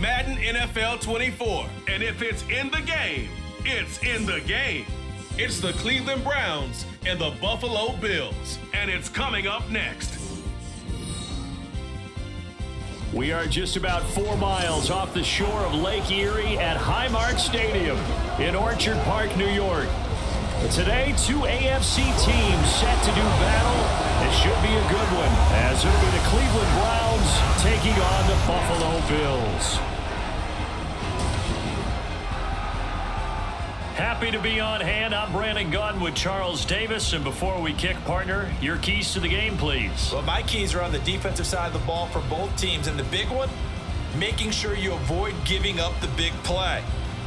Madden NFL 24. And if it's in the game, it's in the game. It's the Cleveland Browns and the Buffalo Bills. And it's coming up next. We are just about four miles off the shore of Lake Erie at Highmark Stadium in Orchard Park, New York. Today, two AFC teams set to do battle. It should be a good one, as it'll be the Cleveland Browns taking on the Buffalo Bills. Happy to be on hand. I'm Brandon Gaudin with Charles Davis. And before we kick, partner, your keys to the game, please. Well, my keys are on the defensive side of the ball for both teams. And the big one, making sure you avoid giving up the big play.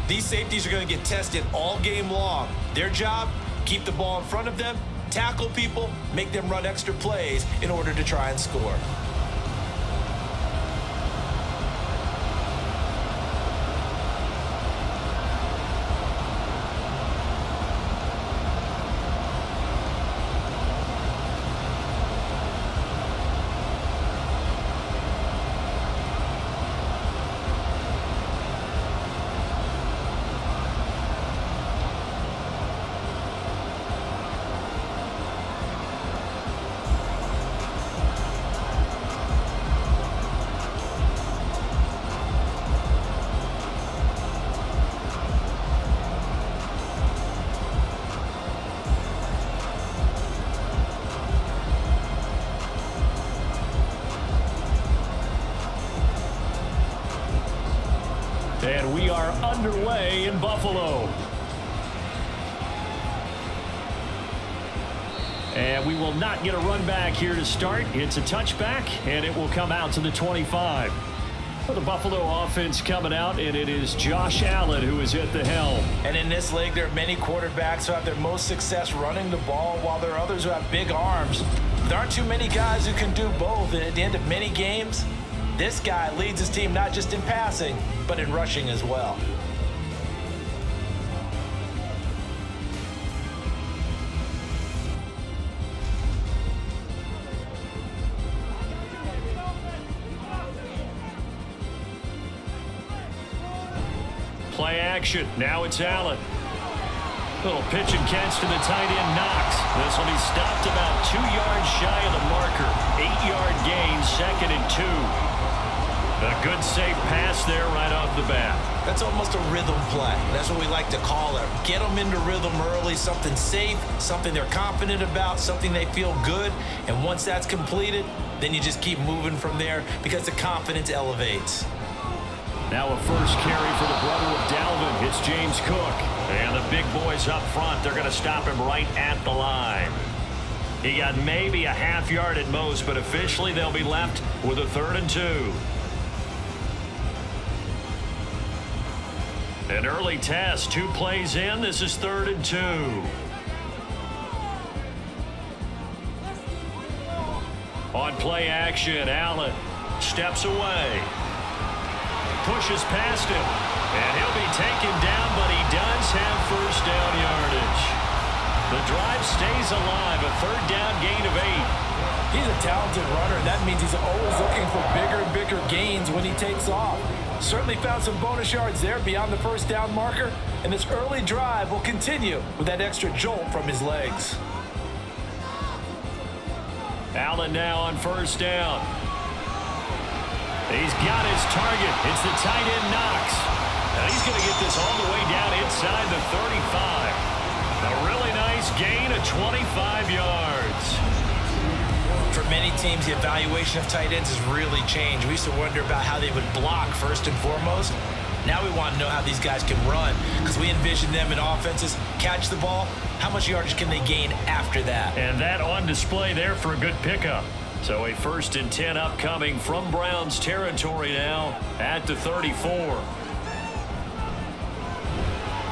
These safeties are going to get tested all game long. Their job, keep the ball in front of them, tackle people, make them run extra plays in order to try and score. Here to start. It's a touchback, and it will come out to the 25. For the Buffalo offense coming out, and it is Josh Allen who is at the helm. And in this league, there are many quarterbacks who have their most success running the ball, while there are others who have big arms. There aren't too many guys who can do both. And at the end of many games, this guy leads his team not just in passing, but in rushing as well. Action. Now it's Allen. Little pitch and catch to the tight end, Knox. This will be stopped about two yards shy of the marker. Eight-yard gain, second and two. A good safe pass there right off the bat. That's almost a rhythm play. That's what we like to call it. Get them into rhythm early, something safe, something they're confident about, something they feel good. And once that's completed, then you just keep moving from there because the confidence elevates. Now a first carry for the brother of Dalvin. It's James Cook. And the big boys up front, they're going to stop him right at the line. He got maybe a half yard at most, but officially they'll be left with a third and two. An early test, two plays in. This is third and two. On play action, Allen steps away. Pushes past him. And he'll be taken down, but he does have first down yardage. The drive stays alive, a third down gain of eight. He's a talented runner, and that means he's always looking for bigger and bigger gains when he takes off. Certainly found some bonus yards there beyond the first down marker, and this early drive will continue with that extra jolt from his legs. Allen now on first down. He's got his target. It's the tight end Knox. And he's going to get this all the way down inside the 35. A really nice gain of 25 yards. For many teams, the evaluation of tight ends has really changed. We used to wonder about how they would block first and foremost. Now we want to know how these guys can run because we envision them in offenses catch the ball. How much yardage can they gain after that? And that on display there for a good pickup. So a first and 10 upcoming from Browns territory now at the 34.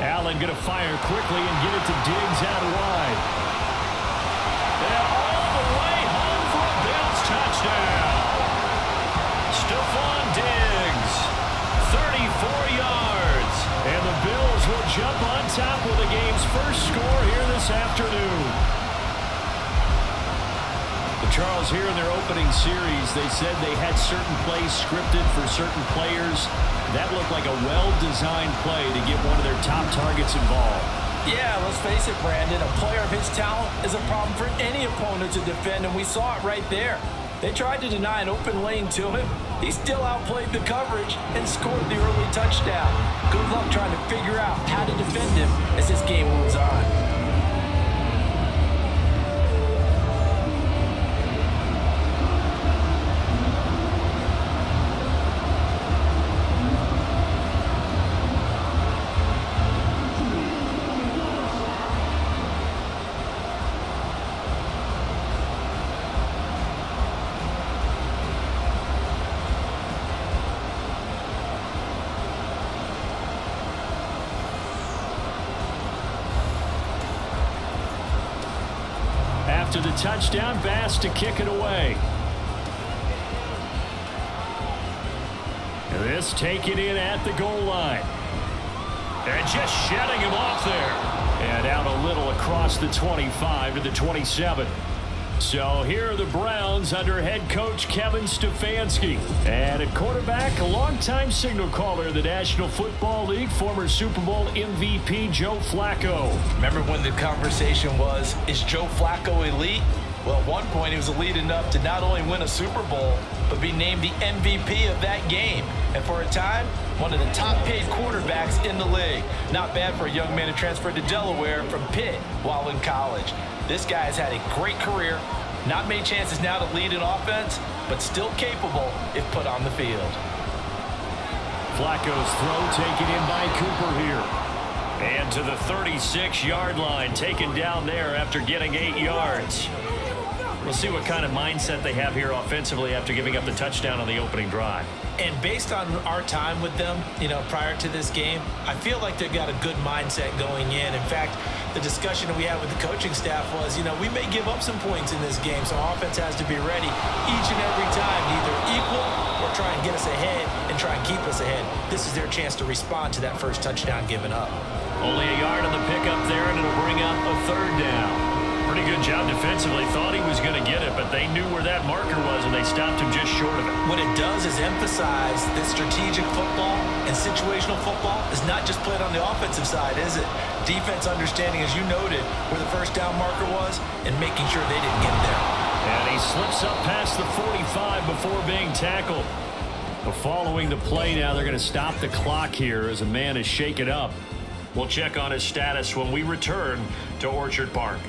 Allen going to fire quickly and get it to Diggs out wide. And all the way home for a Bills touchdown. Stefon Diggs, 34 yards. And the Bills will jump on top with the game's first score here this afternoon. Charles, here in their opening series, they said they had certain plays scripted for certain players. That looked like a well-designed play to get one of their top targets involved. Yeah, let's face it, Brandon. A player of his talent is a problem for any opponent to defend, and we saw it right there. They tried to deny an open lane to him. He still outplayed the coverage and scored the early touchdown. Good luck trying to figure out how to defend him as this game moves on. To kick it away. This taken in at the goal line. And just shedding him off there. And out a little across the 25 to the 27. So here are the Browns under head coach Kevin Stefanski. And at quarterback, a longtime signal caller in the National Football League, former Super Bowl MVP Joe Flacco. Remember when the conversation was, is Joe Flacco elite? Well, at one point, he was elite enough to not only win a Super Bowl, but be named the MVP of that game. And for a time, one of the top paid quarterbacks in the league. Not bad for a young man who transferred to Delaware from Pitt while in college. This guy has had a great career. Not many chances now to lead an offense, but still capable if put on the field. Flacco's throw taken in by Cooper here. And to the 36-yard line, taken down there after getting eight yards. We'll see what kind of mindset they have here offensively after giving up the touchdown on the opening drive. And based on our time with them, you know, prior to this game, I feel like they've got a good mindset going in. In fact, the discussion that we had with the coaching staff was, you know, we may give up some points in this game, so offense has to be ready each and every time to either equal or try and get us ahead and try and keep us ahead. This is their chance to respond to that first touchdown given up. Only a yard on the pickup there, and it'll bring up a third down pretty good job defensively. Thought he was going to get it, but they knew where that marker was, and they stopped him just short of it. What it does is emphasize that strategic football and situational football is not just played on the offensive side, is it? Defense understanding, as you noted, where the first down marker was and making sure they didn't get there. And he slips up past the 45 before being tackled. But following the play now, they're going to stop the clock here as a man is shaken up. We'll check on his status when we return to Orchard Park.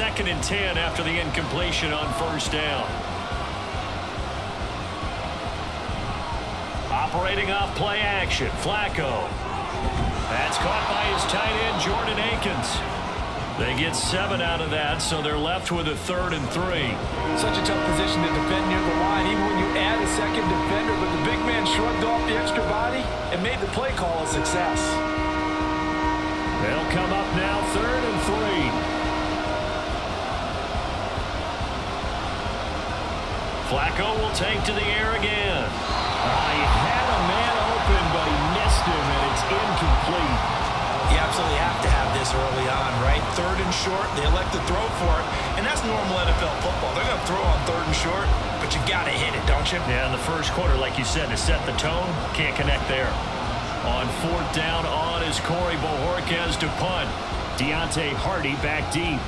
Second and 10 after the incompletion on first down. Operating off play action. Flacco. That's caught by his tight end, Jordan Akins. They get seven out of that, so they're left with a third and three. Such a tough position to defend near the line, even when you add a second defender, but the big man shrugged off the extra body and made the play call a success. They'll come up now third and three. Flacco will take to the air again. He had a man open, but he missed him, and it's incomplete. You absolutely have to have this early on, right? Third and short, they elect to throw for it, and that's normal NFL football. They're going to throw on third and short, but you got to hit it, don't you? Yeah, in the first quarter, like you said, to set the tone, can't connect there. On fourth down on is Corey Bojorquez to punt. Deonte Harty back deep.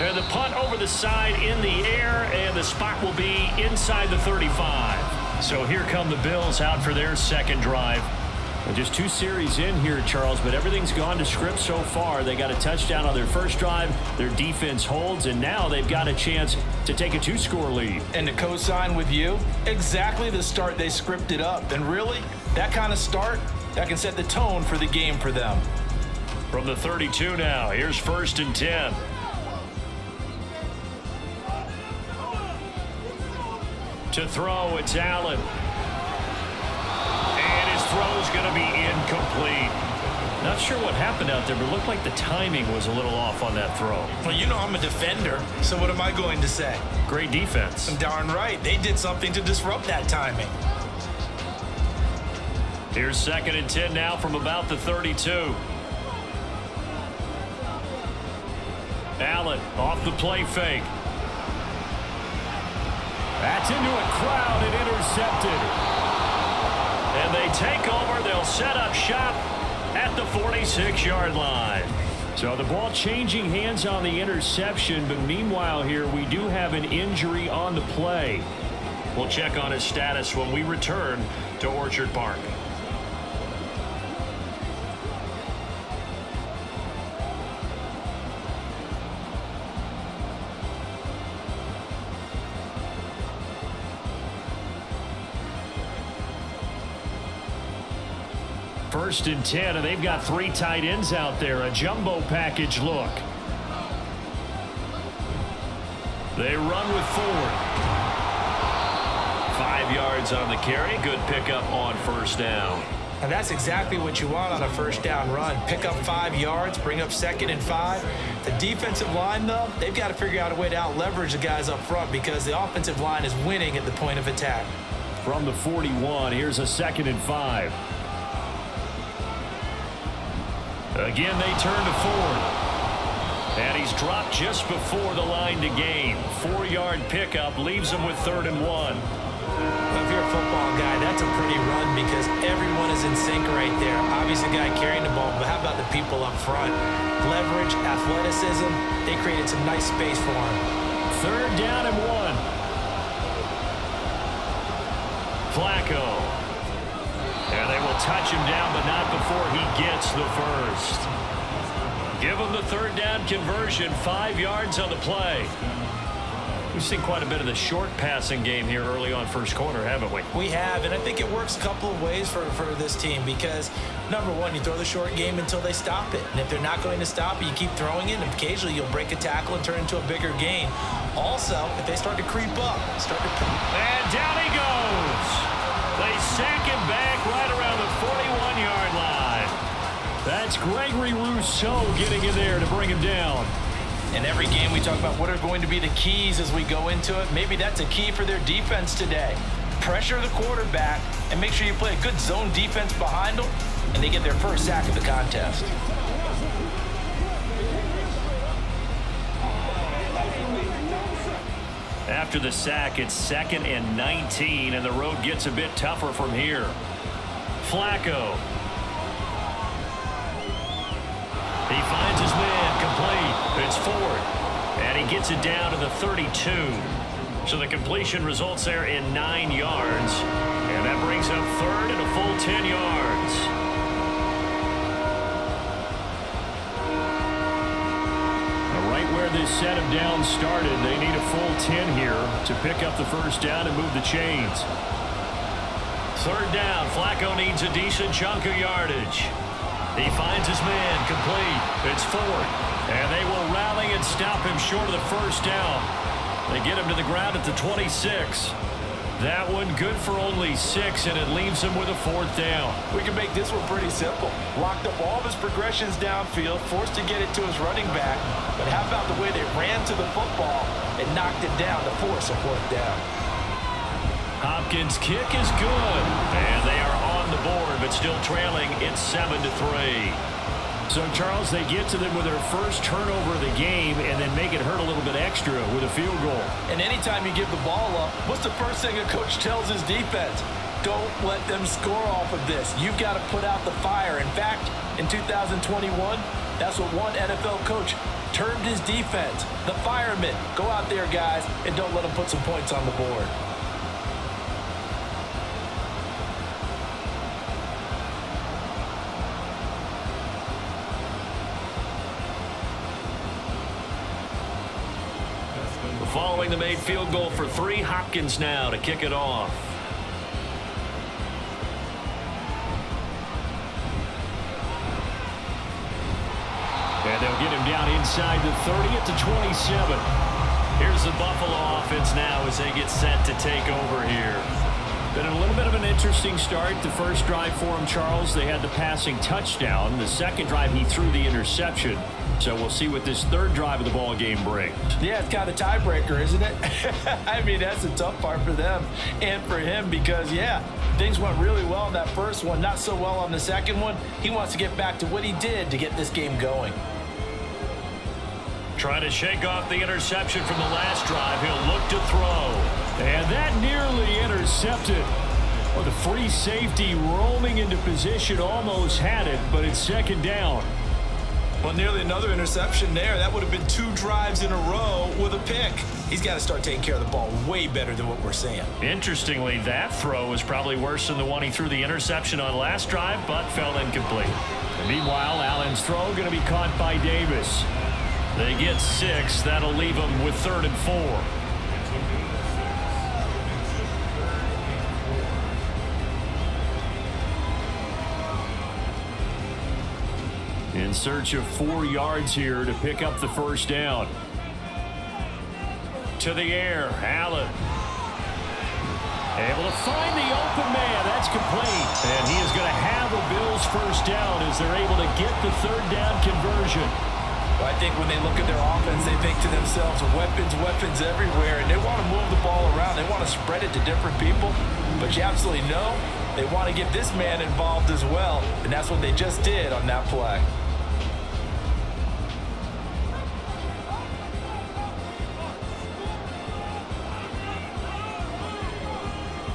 And the punt over the side in the air, and the spot will be inside the 35. So here come the Bills out for their second drive. Just two series in here, Charles, but everything's gone to script so far. They got a touchdown on their first drive. Their defense holds, and now they've got a chance to take a two-score lead. And to co-sign with you, exactly the start they scripted up. And really, that kind of start, that can set the tone for the game for them. From the 32 now, here's first and 10. To throw, it's Allen And his throw's going to be incomplete. Not sure what happened out there, but it looked like the timing was a little off on that throw. Well, you know I'm a defender, so what am I going to say? Great defense. I'm darn right. They did something to disrupt that timing. Here's second and 10 now from about the 32. Allen off the play fake. That's into a crowd and intercepted. And they take over. They'll set up shop at the 46-yard line. So the ball changing hands on the interception, but meanwhile here we do have an injury on the play. We'll check on his status when we return to Orchard Park. First and 10, and they've got three tight ends out there. A jumbo package look. They run with Ford. Five yards on the carry. Good pickup on first down. And that's exactly what you want on a first down run. Pick up five yards, bring up second and five. The defensive line, though, they've got to figure out a way to out leverage the guys up front because the offensive line is winning at the point of attack. From the 41, here's a second and five. Again, they turn to Ford. And he's dropped just before the line to gain. Four-yard pickup leaves him with third and one. Well, if you're a football guy, that's a pretty run because everyone is in sync right there. Obviously, the guy carrying the ball, but how about the people up front? Leverage, athleticism, they created some nice space for him. Third down and one. Flacco and they will touch him down, but not before he gets the first. Give him the third down conversion, five yards on the play. We've seen quite a bit of the short passing game here early on first quarter, haven't we? We have, and I think it works a couple of ways for, for this team because, number one, you throw the short game until they stop it. And if they're not going to stop it, you keep throwing it, and occasionally you'll break a tackle and turn into a bigger gain. Also, if they start to creep up, start to... And down he goes. That's Gregory Rousseau getting in there to bring him down. In every game, we talk about what are going to be the keys as we go into it. Maybe that's a key for their defense today. Pressure the quarterback and make sure you play a good zone defense behind them, and they get their first sack of the contest. After the sack, it's second and 19, and the road gets a bit tougher from here. Flacco. He finds his man complete. It's Ford. And he gets it down to the 32. So the completion results there in nine yards. And that brings up third and a full 10 yards. Right where this set of downs started. They need a full 10 here to pick up the first down and move the chains. Third down, Flacco needs a decent chunk of yardage. He finds his man complete. It's Ford. And they will rally and stop him short of the first down. They get him to the ground at the 26. That one good for only six, and it leaves him with a fourth down. We can make this one pretty simple. Locked up all of his progressions downfield, forced to get it to his running back. But how about the way they ran to the football and knocked it down to force a fourth down? Hopkins' kick is good, and they board, but still trailing. It's 7 to three. So, Charles, they get to them with their first turnover of the game and then make it hurt a little bit extra with a field goal. And anytime you give the ball up, what's the first thing a coach tells his defense? Don't let them score off of this. You've got to put out the fire. In fact, in 2021, that's what one NFL coach termed his defense. The firemen. Go out there, guys, and don't let them put some points on the board. Field goal for three. Hopkins now to kick it off. And they'll get him down inside the 30 at the 27. Here's the Buffalo offense now as they get set to take over here. Been a little bit of an interesting start. The first drive for him, Charles, they had the passing touchdown. The second drive, he threw the interception. So we'll see what this third drive of the ball game brings. Yeah, it's kind of a tiebreaker, isn't it? I mean, that's the tough part for them and for him because, yeah, things went really well in that first one, not so well on the second one. He wants to get back to what he did to get this game going. Trying to shake off the interception from the last drive. He'll look to throw. And that nearly intercepted. Well, the free safety roaming into position almost had it, but it's second down. Well, nearly another interception there. That would have been two drives in a row with a pick. He's got to start taking care of the ball way better than what we're seeing. Interestingly, that throw was probably worse than the one he threw the interception on last drive, but fell incomplete. And meanwhile, Allen's throw going to be caught by Davis. They get six. That'll leave them with third and four. In search of four yards here to pick up the first down. To the air, Allen. Able to find the open man. That's complete. And he is going to have a Bills first down as they're able to get the third down conversion. I think when they look at their offense, they think to themselves, weapons, weapons everywhere, and they want to move the ball around. They want to spread it to different people, but you absolutely know they want to get this man involved as well, and that's what they just did on that play.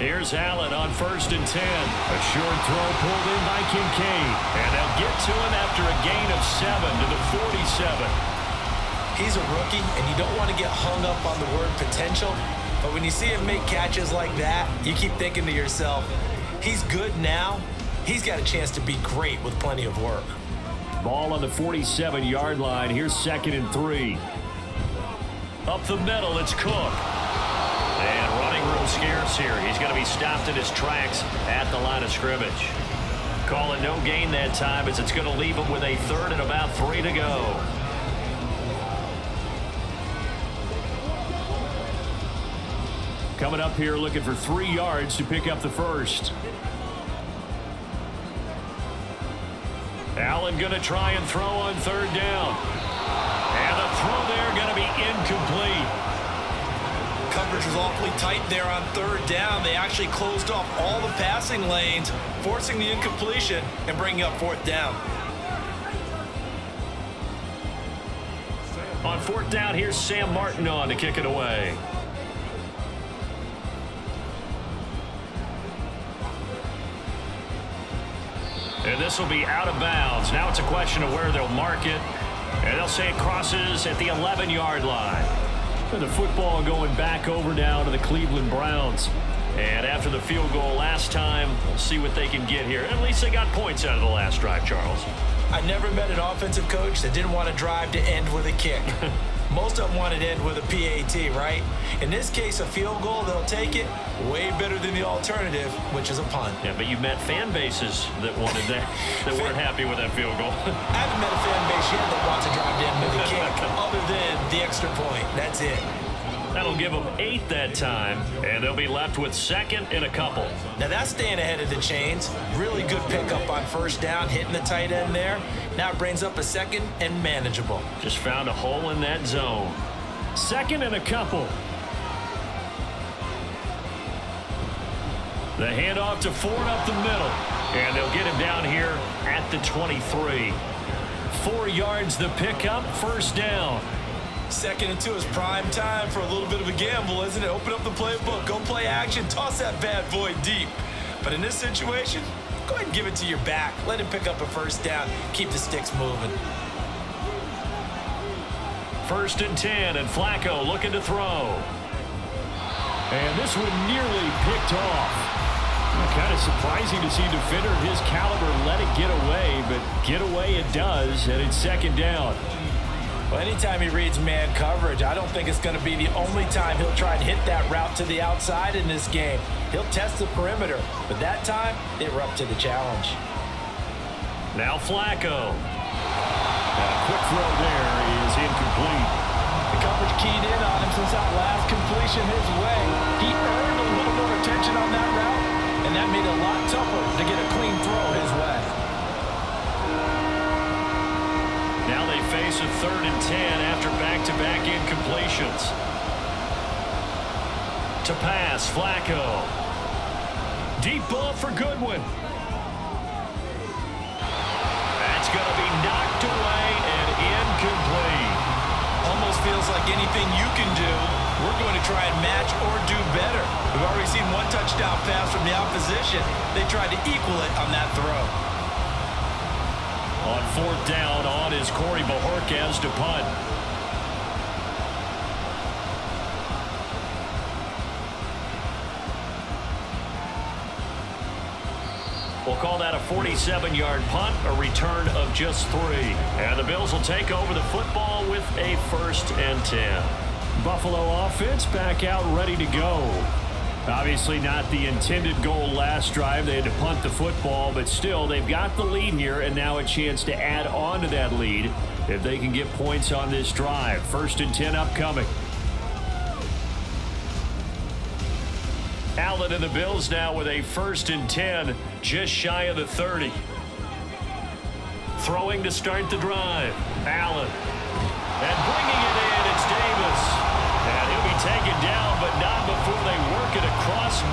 Here's Allen on first and 10. A short throw pulled in by Kincaid. And they'll get to him after a gain of seven to the 47. He's a rookie, and you don't want to get hung up on the word potential. But when you see him make catches like that, you keep thinking to yourself, he's good now. He's got a chance to be great with plenty of work. Ball on the 47-yard line. Here's second and three. Up the middle, it's Cook. Running room scarce here. He's going to be stopped in his tracks at the line of scrimmage. Call it no gain that time as it's going to leave him with a third and about three to go. Coming up here looking for three yards to pick up the first. Allen going to try and throw on third down. And the throw there going to be incomplete. Coverage was awfully tight there on third down. They actually closed off all the passing lanes, forcing the incompletion and bringing up fourth down. On fourth down, here's Sam Martin on to kick it away. And this will be out of bounds. Now it's a question of where they'll mark it. And they'll say it crosses at the 11-yard line. And the football going back over now to the Cleveland Browns. And after the field goal last time, we'll see what they can get here. At least they got points out of the last drive, Charles. I never met an offensive coach that didn't want to drive to end with a kick. Most of them wanted to end with a PAT, right? In this case, a field goal, they'll take it way better than the alternative, which is a punt. Yeah, but you met fan bases that wanted that, that weren't happy with that field goal. I haven't met a fan base yet that wants to drive down with a kick, other than the extra point. That's it. That'll give them eight that time, and they'll be left with second in a couple. Now that's staying ahead of the chains. Really good pickup on first down, hitting the tight end there. Now it brings up a second and manageable. Just found a hole in that zone. Second and a couple. The handoff to Ford up the middle. And they'll get him down here at the 23. Four yards the pickup, first down. Second and two is prime time for a little bit of a gamble, isn't it? Open up the playbook, go play action, toss that bad boy deep. But in this situation, go ahead and give it to your back. Let him pick up a first down. Keep the sticks moving. First and 10, and Flacco looking to throw. And this one nearly picked off. Kind of surprising to see defender of his caliber let it get away, but get away it does, and it's second down. Well, anytime he reads man coverage, I don't think it's going to be the only time he'll try and hit that route to the outside in this game. He'll test the perimeter, but that time, they were up to the challenge. Now Flacco. A quick throw there is incomplete. The coverage keyed in on him since that last completion his way. He earned a little more attention on that route, and that made it a lot tougher to get a clean throw his way. Now they face a third and 10 after back-to-back -back incompletions. To pass, Flacco. Deep ball for Goodwin. That's going to be knocked away and incomplete. Almost feels like anything you can do, we're going to try and match or do better. We've already seen one touchdown pass from the opposition. They tried to equal it on that throw. On fourth down, on is Corey Bojorquez to punt. We'll call that a 47-yard punt, a return of just three. And the Bills will take over the football with a first and 10. Buffalo offense back out ready to go. Obviously not the intended goal last drive. They had to punt the football, but still they've got the lead here and now a chance to add on to that lead if they can get points on this drive. First and 10 upcoming. Allen and the Bills now with a first and 10, just shy of the 30. Throwing to start the drive. Allen. And bringing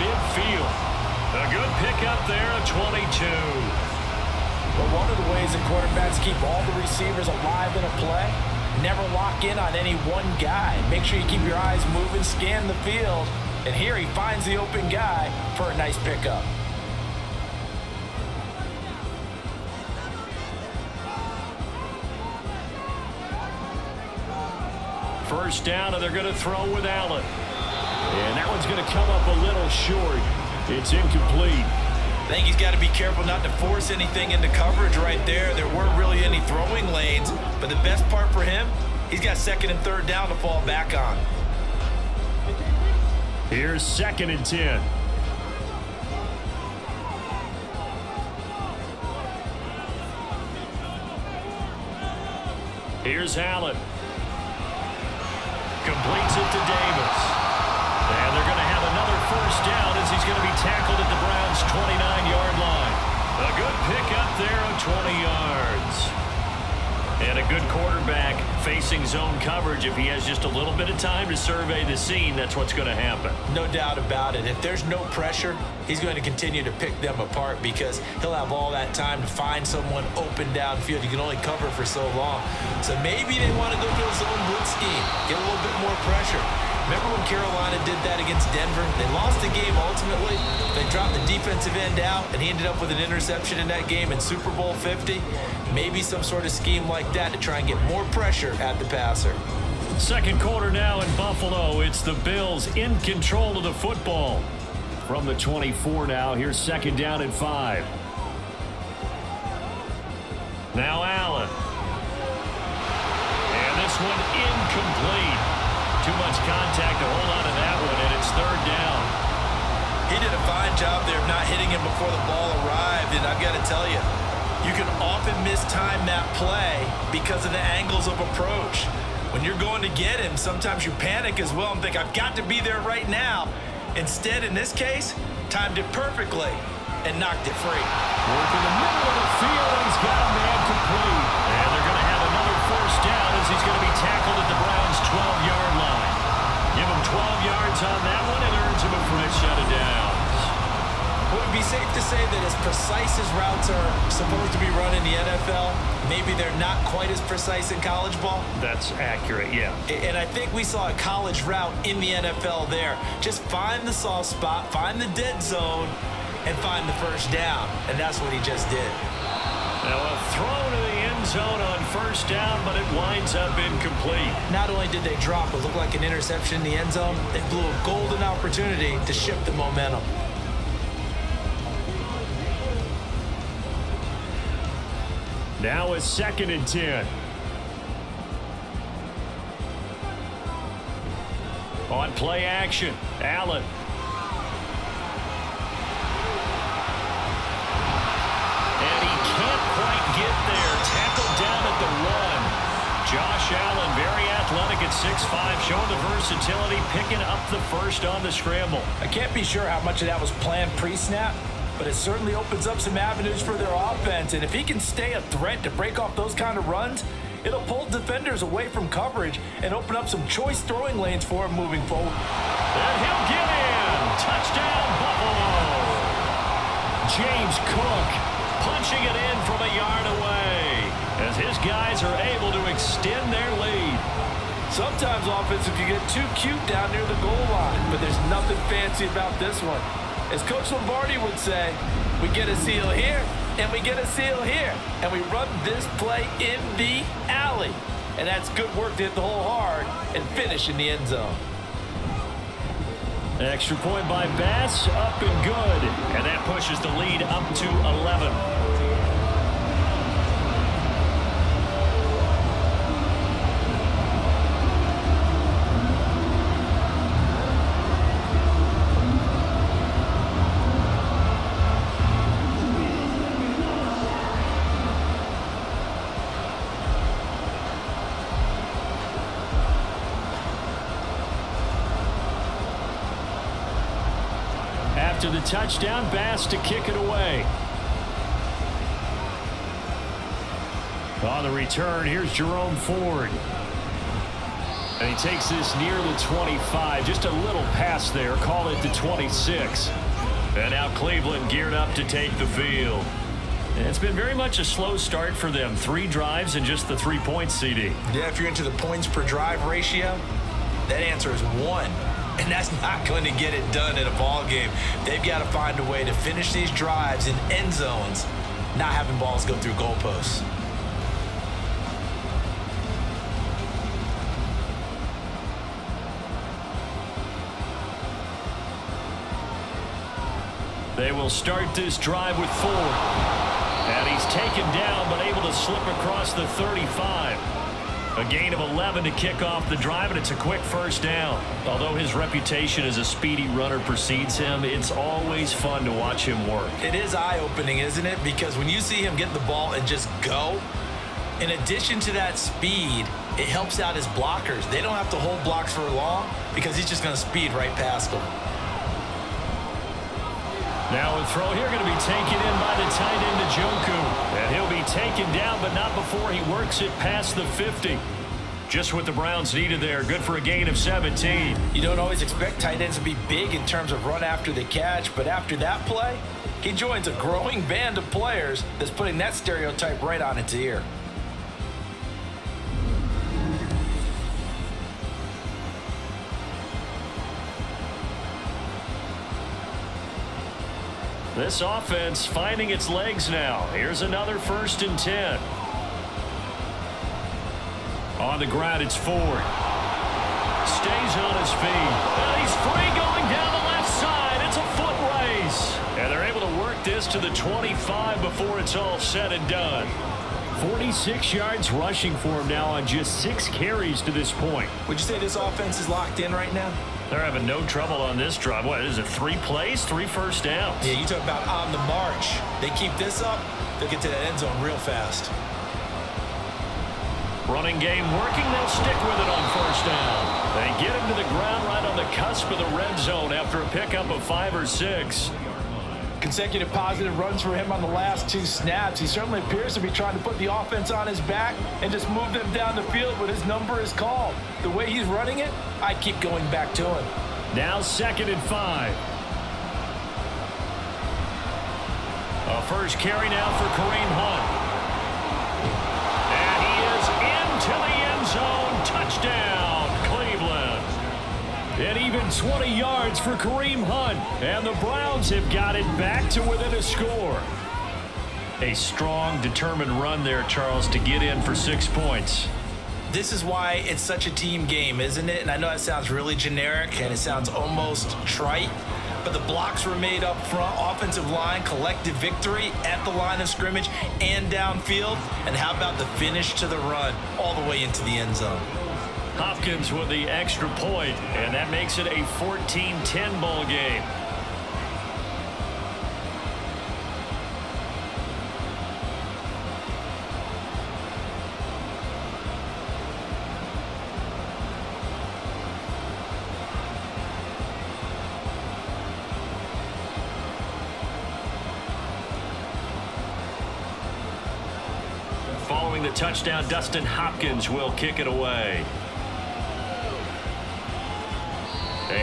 midfield. A good pickup there, a 22. But one of the ways that quarterbacks keep all the receivers alive in a play, never lock in on any one guy. Make sure you keep your eyes moving, scan the field, and here he finds the open guy for a nice pickup. First down, and they're going to throw with Allen. And that one's going to come up a little short. It's incomplete. I think he's got to be careful not to force anything into coverage right there. There weren't really any throwing lanes, but the best part for him, he's got second and third down to fall back on. Here's second and 10. Here's Allen. Completes it to Davis. He's going to be tackled at the Browns' 29-yard line. A good pick up there of 20 yards. And a good quarterback facing zone coverage. If he has just a little bit of time to survey the scene, that's what's going to happen. No doubt about it. If there's no pressure, he's going to continue to pick them apart because he'll have all that time to find someone open downfield. You can only cover for so long. So maybe they want to go to a zone blitz scheme, get a little bit more pressure. Remember when Carolina did that against Denver? They lost the game ultimately. They dropped the defensive end out, and he ended up with an interception in that game in Super Bowl 50. Maybe some sort of scheme like that to try and get more pressure at the passer. Second quarter now in Buffalo. It's the Bills in control of the football. From the 24 now, here's second down and five. Now Allen. And this one incomplete. Too much contact to hold on to that one, and it's third down. He did a fine job there of not hitting him before the ball arrived, and I've got to tell you, you can often mistime that play because of the angles of approach. When you're going to get him, sometimes you panic as well and think, I've got to be there right now. Instead, in this case, timed it perfectly and knocked it free. Work in the middle of the field, he's got a man precise as routes are supposed to be run in the NFL, maybe they're not quite as precise in college ball? That's accurate, yeah. And I think we saw a college route in the NFL there. Just find the soft spot, find the dead zone, and find the first down. And that's what he just did. Now a throw to the end zone on first down, but it winds up incomplete. Not only did they drop what looked like an interception in the end zone, they blew a golden opportunity to shift the momentum. Now a second and 10. On play action, Allen. And he can't quite get there. Tackled down at the one. Josh Allen, very athletic at 6'5", showing the versatility, picking up the first on the scramble. I can't be sure how much of that was planned pre-snap, but it certainly opens up some avenues for their offense. And if he can stay a threat to break off those kind of runs, it'll pull defenders away from coverage and open up some choice throwing lanes for him moving forward. And he'll get in. Touchdown, Buffalo. James Cook punching it in from a yard away as his guys are able to extend their lead. Sometimes offensive you get too cute down near the goal line, but there's nothing fancy about this one. As Coach Lombardi would say, we get a seal here, and we get a seal here, and we run this play in the alley. And that's good work to hit the hole hard and finish in the end zone. Extra point by Bass, up and good. And that pushes the lead up to 11. Touchdown, Bass to kick it away. On the return, here's Jerome Ford. And he takes this near the 25. Just a little pass there. Call it the 26. And now Cleveland geared up to take the field. And it's been very much a slow start for them. Three drives and just the three points, CD. Yeah, if you're into the points per drive ratio, that answer is one and that's not going to get it done in a ball game. They've got to find a way to finish these drives in end zones, not having balls go through goalposts. They will start this drive with Ford. And he's taken down, but able to slip across the 35. A gain of 11 to kick off the drive, and it's a quick first down. Although his reputation as a speedy runner precedes him, it's always fun to watch him work. It is eye-opening, isn't it? Because when you see him get the ball and just go, in addition to that speed, it helps out his blockers. They don't have to hold blocks for long because he's just going to speed right past them. Now a throw here going to be taken in by the tight end Njoku. Taken down, but not before he works it past the 50. Just what the Browns needed there. Good for a gain of 17. You don't always expect tight ends to be big in terms of run after the catch, but after that play, he joins a growing band of players that's putting that stereotype right on its ear. This offense finding its legs now. Here's another first and 10. On the ground, it's Ford. Stays on his feet. And he's free going down the left side. It's a foot race. And they're able to work this to the 25 before it's all said and done. 46 yards rushing for him now on just six carries to this point. Would you say this offense is locked in right now? They're having no trouble on this drive. What is it, three plays, three first downs? Yeah, you talk about on the march. They keep this up, they'll get to that end zone real fast. Running game working. They'll stick with it on first down. They get him to the ground right on the cusp of the red zone after a pickup of five or six. Consecutive positive runs for him on the last two snaps. He certainly appears to be trying to put the offense on his back and just move them down the field when his number is called. The way he's running it, I keep going back to him. Now second and five. A first carry now for Kareem Hunt. And even 20 yards for Kareem Hunt. And the Browns have got it back to within a score. A strong, determined run there, Charles, to get in for six points. This is why it's such a team game, isn't it? And I know that sounds really generic and it sounds almost trite, but the blocks were made up front, offensive line, collective victory at the line of scrimmage and downfield. And how about the finish to the run all the way into the end zone? Hopkins with the extra point, and that makes it a 14-10 ball game. Following the touchdown, Dustin Hopkins will kick it away.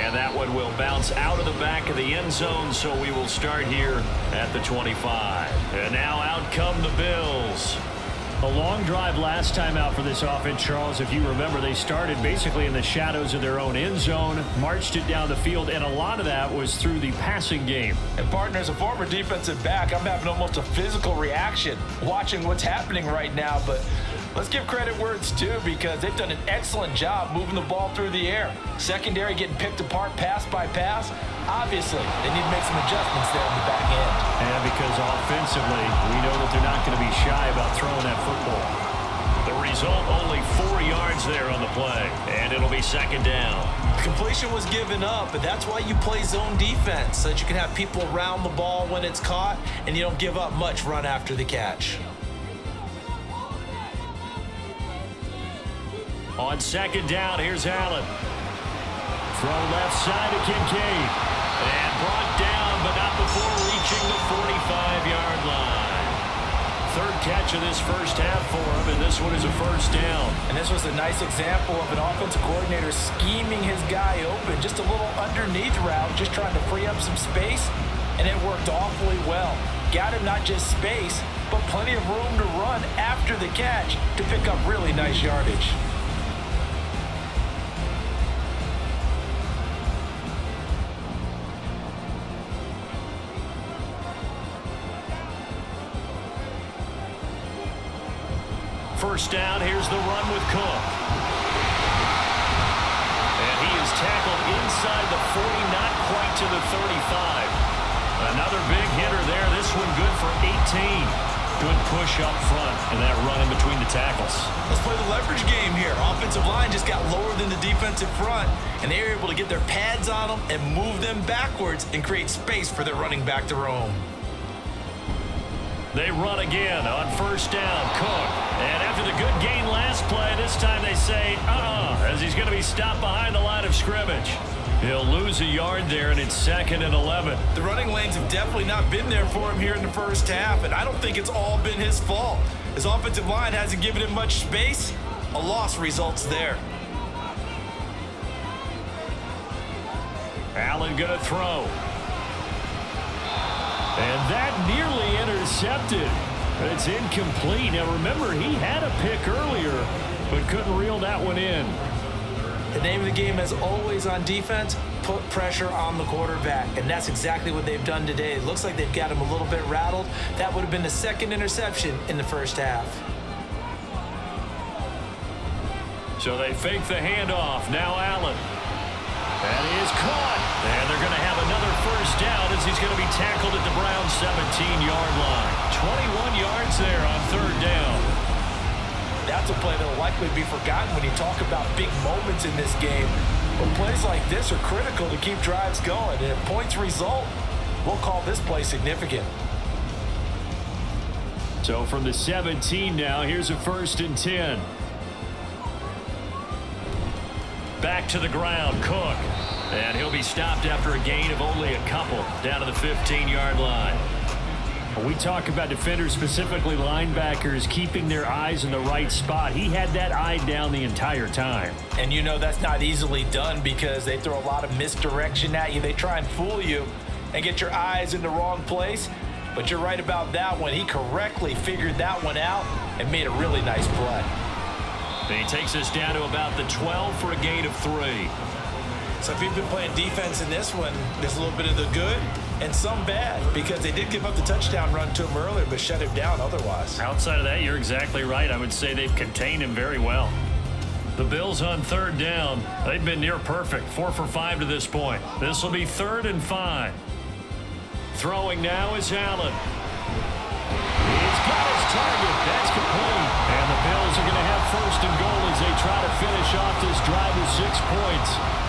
And that one will bounce out of the back of the end zone, so we will start here at the 25. And now out come the Bills. A long drive last time out for this offense, Charles. If you remember, they started basically in the shadows of their own end zone, marched it down the field, and a lot of that was through the passing game. And partner, as a former defensive back, I'm having almost a physical reaction watching what's happening right now. But let's give credit where it's due because they've done an excellent job moving the ball through the air. Secondary getting picked apart pass by pass. Obviously, they need to make some adjustments there in the back end. And because offensively, we know that they're not going to be shy about throwing that football. The result, only four yards there on the play. And it'll be second down. Completion was given up, but that's why you play zone defense, so that you can have people around the ball when it's caught, and you don't give up much run after the catch. On second down, here's Allen. Throw left side to Kincaid. And brought down, but not before reaching the 45-yard line. Third catch of this first half for him, and this one is a first down. And this was a nice example of an offensive coordinator scheming his guy open. Just a little underneath route, just trying to free up some space, and it worked awfully well. Got him not just space, but plenty of room to run after the catch to pick up really nice yardage. First down, here's the run with Cook. And he is tackled inside the 40, not quite to the 35. Another big hitter there. This one good for 18. Good push up front and that run in between the tackles. Let's play the leverage game here. Offensive line just got lower than the defensive front, and they were able to get their pads on them and move them backwards and create space for their running back to roam. They run again on first down. Cook. And after the good gain last play, this time they say, uh-uh, as he's going to be stopped behind the line of scrimmage. He'll lose a yard there, and it's second and 11. The running lanes have definitely not been there for him here in the first half, and I don't think it's all been his fault. His offensive line hasn't given him much space. A loss results there. Allen going to throw. And that nearly intercepted. But it's incomplete. Now, remember, he had a pick earlier, but couldn't reel that one in. The name of the game, as always on defense, put pressure on the quarterback. And that's exactly what they've done today. It looks like they've got him a little bit rattled. That would have been the second interception in the first half. So they fake the handoff. Now Allen. That is caught. And they're going to have another first down as he's going to be tackled at the Browns 17-yard line. 21 yards there on third down. That's a play that will likely be forgotten when you talk about big moments in this game. But plays like this are critical to keep drives going. And if points result, we'll call this play significant. So from the 17 now, here's a first and 10. Back to the ground, Cook. And he'll be stopped after a gain of only a couple down to the 15-yard line. We talk about defenders, specifically linebackers, keeping their eyes in the right spot. He had that eye down the entire time. And you know that's not easily done because they throw a lot of misdirection at you. They try and fool you and get your eyes in the wrong place. But you're right about that one. He correctly figured that one out and made a really nice play. He takes us down to about the 12 for a gain of three. So if you've been playing defense in this one, there's a little bit of the good and some bad because they did give up the touchdown run to him earlier but shut him down otherwise. Outside of that, you're exactly right. I would say they've contained him very well. The Bills on third down. They've been near perfect. Four for five to this point. This will be third and five. Throwing now is Allen. He's got his target. That's complete. And the Bills are going to have first and goal as they try to finish off this drive with six points.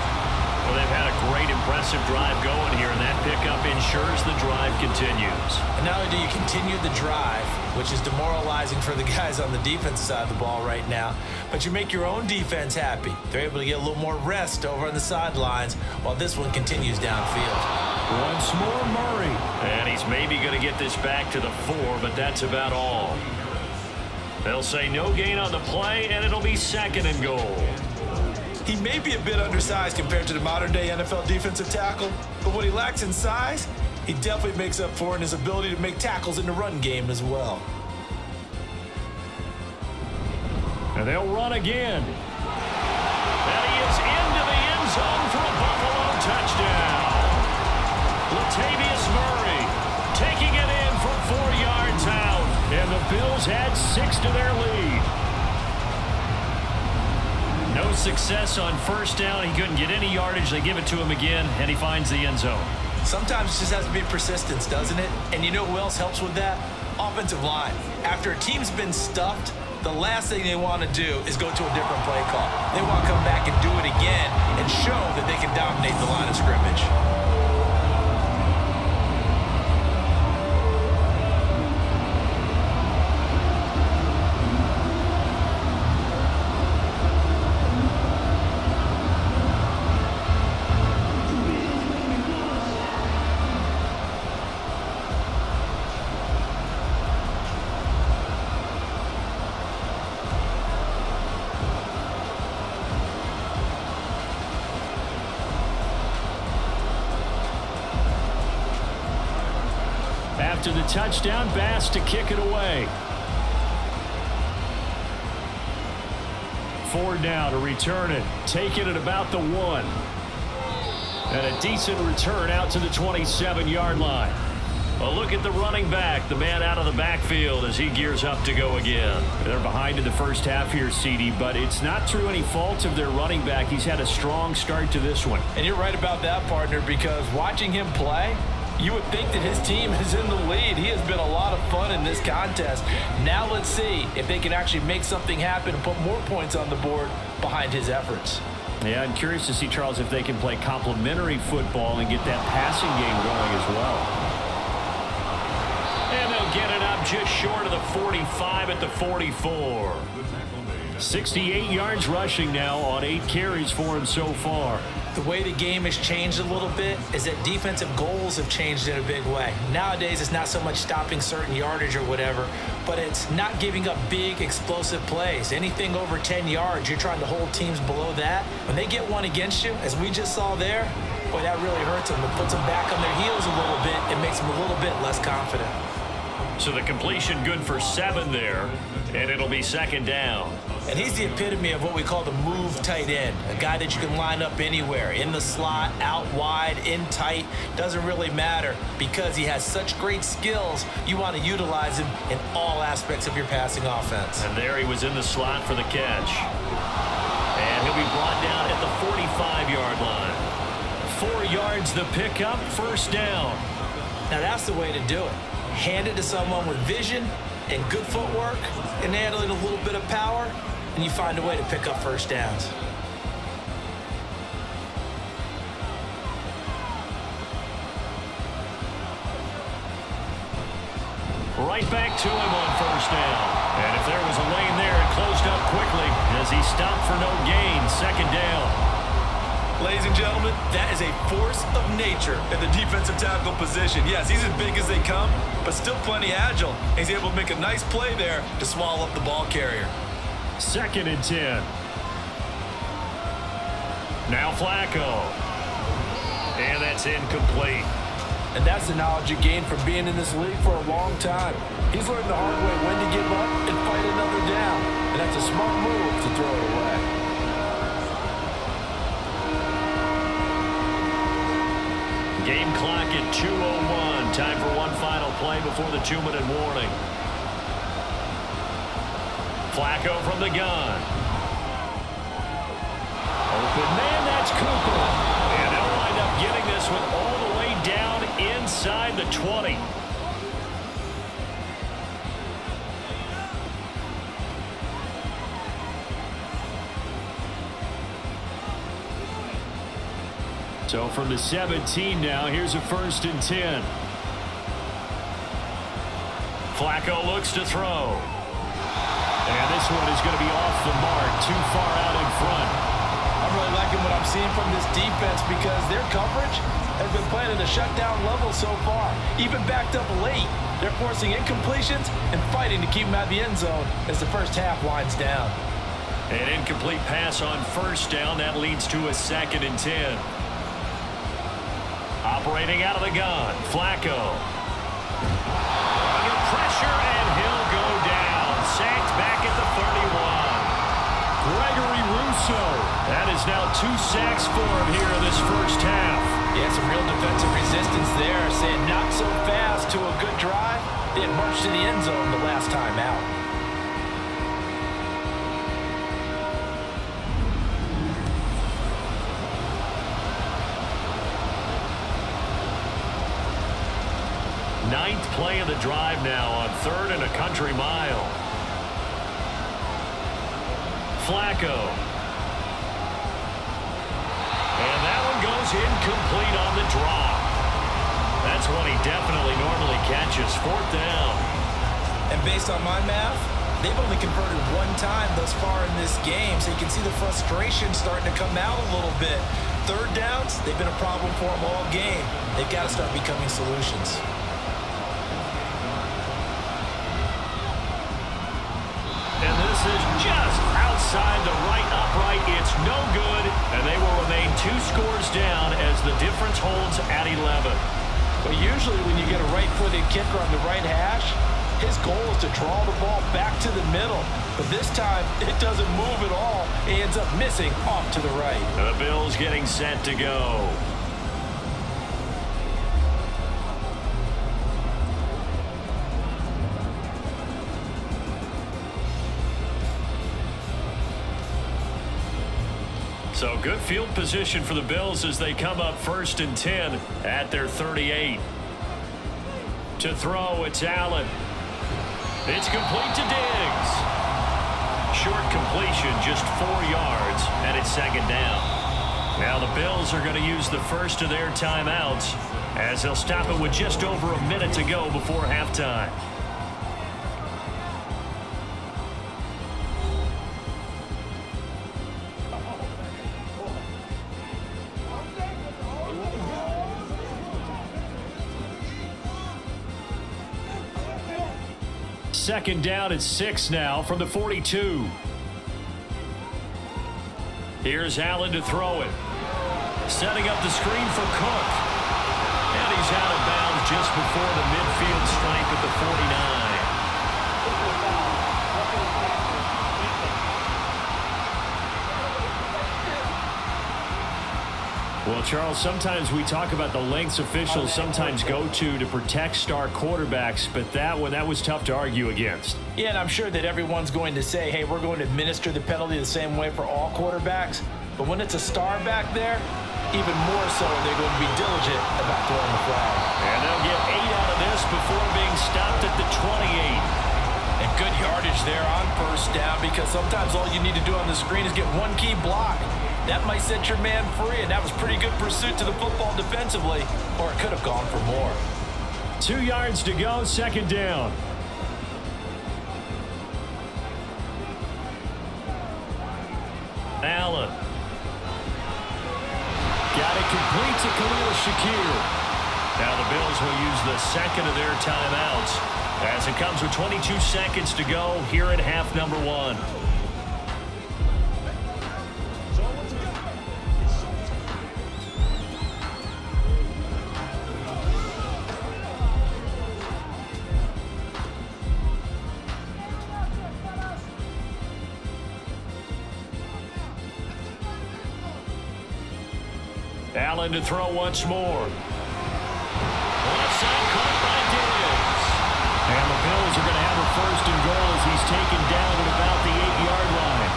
Well, they've had a great, impressive drive going here, and that pickup ensures the drive continues. And not only do you continue the drive, which is demoralizing for the guys on the defense side of the ball right now, but you make your own defense happy. They're able to get a little more rest over on the sidelines while this one continues downfield. Once more, Murray. And he's maybe going to get this back to the four, but that's about all. They'll say no gain on the play, and it'll be second and goal. He may be a bit undersized compared to the modern-day NFL defensive tackle, but what he lacks in size, he definitely makes up for in his ability to make tackles in the run game as well. And they'll run again. And he is into the end zone for a Buffalo touchdown. Latavius Murray taking it in from four yards out. And the Bills add six to their lead. No success on first down. He couldn't get any yardage. They give it to him again, and he finds the end zone. Sometimes it just has to be persistence, doesn't it? And you know who else helps with that? Offensive line. After a team's been stuffed, the last thing they want to do is go to a different play call. They want to come back and do it again and show that they can dominate the line of scrimmage. Touchdown, Bass to kick it away. Ford now to return it. Take it at about the one. And a decent return out to the 27-yard line. Well, look at the running back, the man out of the backfield as he gears up to go again. They're behind in the first half here, CD, but it's not through any fault of their running back. He's had a strong start to this one. And you're right about that, partner, because watching him play, you would think that his team is in the lead. He has been a lot of fun in this contest. Now let's see if they can actually make something happen and put more points on the board behind his efforts. Yeah, I'm curious to see, Charles, if they can play complementary football and get that passing game going as well. And they'll get it up just short of the 45 at the 44. 68 yards rushing now on eight carries for him so far the way the game has changed a little bit is that defensive goals have changed in a big way. Nowadays, it's not so much stopping certain yardage or whatever, but it's not giving up big, explosive plays. Anything over 10 yards, you're trying to hold teams below that. When they get one against you, as we just saw there, boy, that really hurts them. It puts them back on their heels a little bit. It makes them a little bit less confident. So the completion good for seven there, and it'll be second down. And he's the epitome of what we call the move tight end, a guy that you can line up anywhere, in the slot, out wide, in tight, doesn't really matter because he has such great skills, you want to utilize him in all aspects of your passing offense. And there he was in the slot for the catch. And he'll be brought down at the 45-yard line. Four yards the pickup, first down. Now that's the way to do it. Hand it to someone with vision and good footwork and handling a little bit of power and you find a way to pick up first downs. Right back to him on first down. And if there was a lane there, it closed up quickly as he stopped for no gain. Second down. Ladies and gentlemen, that is a force of nature in the defensive tackle position. Yes, he's as big as they come, but still plenty agile. He's able to make a nice play there to swallow up the ball carrier. Second and 10. Now Flacco. And that's incomplete. And that's the knowledge you gain from being in this league for a long time. He's learned the hard way when to give up and fight another down. And that's a smart move to throw it away. Game clock at 2.01. Time for one final play before the two-minute warning. Flacco from the gun. Open man, that's Cooper. And they'll wind up getting this one all the way down inside the 20. So from the 17 now, here's a first and 10. Flacco looks to throw. And this one is going to be off the mark, too far out in front. I'm really liking what I'm seeing from this defense because their coverage has been playing at a shutdown level so far. Even backed up late, they're forcing incompletions and fighting to keep them out of the end zone as the first half winds down. An incomplete pass on first down. That leads to a second and 10. Operating out of the gun, Flacco. Rousseau. That is now two sacks for him here in this first half. Yeah, some real defensive resistance there. Saying not so fast to a good drive. They had marched to the end zone the last time out. Ninth play of the drive now on third and a country mile. Flacco. Goes incomplete on the drop. That's one he definitely normally catches. Fourth down. And based on my math, they've only converted one time thus far in this game, so you can see the frustration starting to come out a little bit. Third downs, they've been a problem for them all game. They've got to start becoming solutions. And this is just outside the right upright. It's no good, and they will two scores down as the difference holds at 11. But usually when you get a right-footed kicker on the right hash, his goal is to draw the ball back to the middle. But this time, it doesn't move at all. He ends up missing off to the right. The Bills getting set to go. So good field position for the Bills as they come up first and 10 at their 38. To throw, it's Allen. It's complete to Diggs. Short completion, just four yards, and it's second down. Now the Bills are going to use the first of their timeouts as they'll stop it with just over a minute to go before halftime. Second down at six now from the 42. Here's Allen to throw it. Setting up the screen for Cook. And he's out of bounds just before the midfield stripe at the Well, Charles, sometimes we talk about the lengths officials sometimes go to to protect star quarterbacks, but that one, that was tough to argue against. Yeah, and I'm sure that everyone's going to say, hey, we're going to administer the penalty the same way for all quarterbacks. But when it's a star back there, even more so they're going to be diligent about throwing the flag. And they'll get eight out of this before being stopped at the 28. And good yardage there on first down because sometimes all you need to do on the screen is get one key block. That might set your man free, and that was pretty good pursuit to the football defensively, or it could have gone for more. Two yards to go, second down. Allen. Got it complete to Khalil Shakir. Now the Bills will use the second of their timeouts as it comes with 22 seconds to go here at half number one. To throw once more. And the Bills are going to have a first and goal as he's taken down at about the eight-yard line.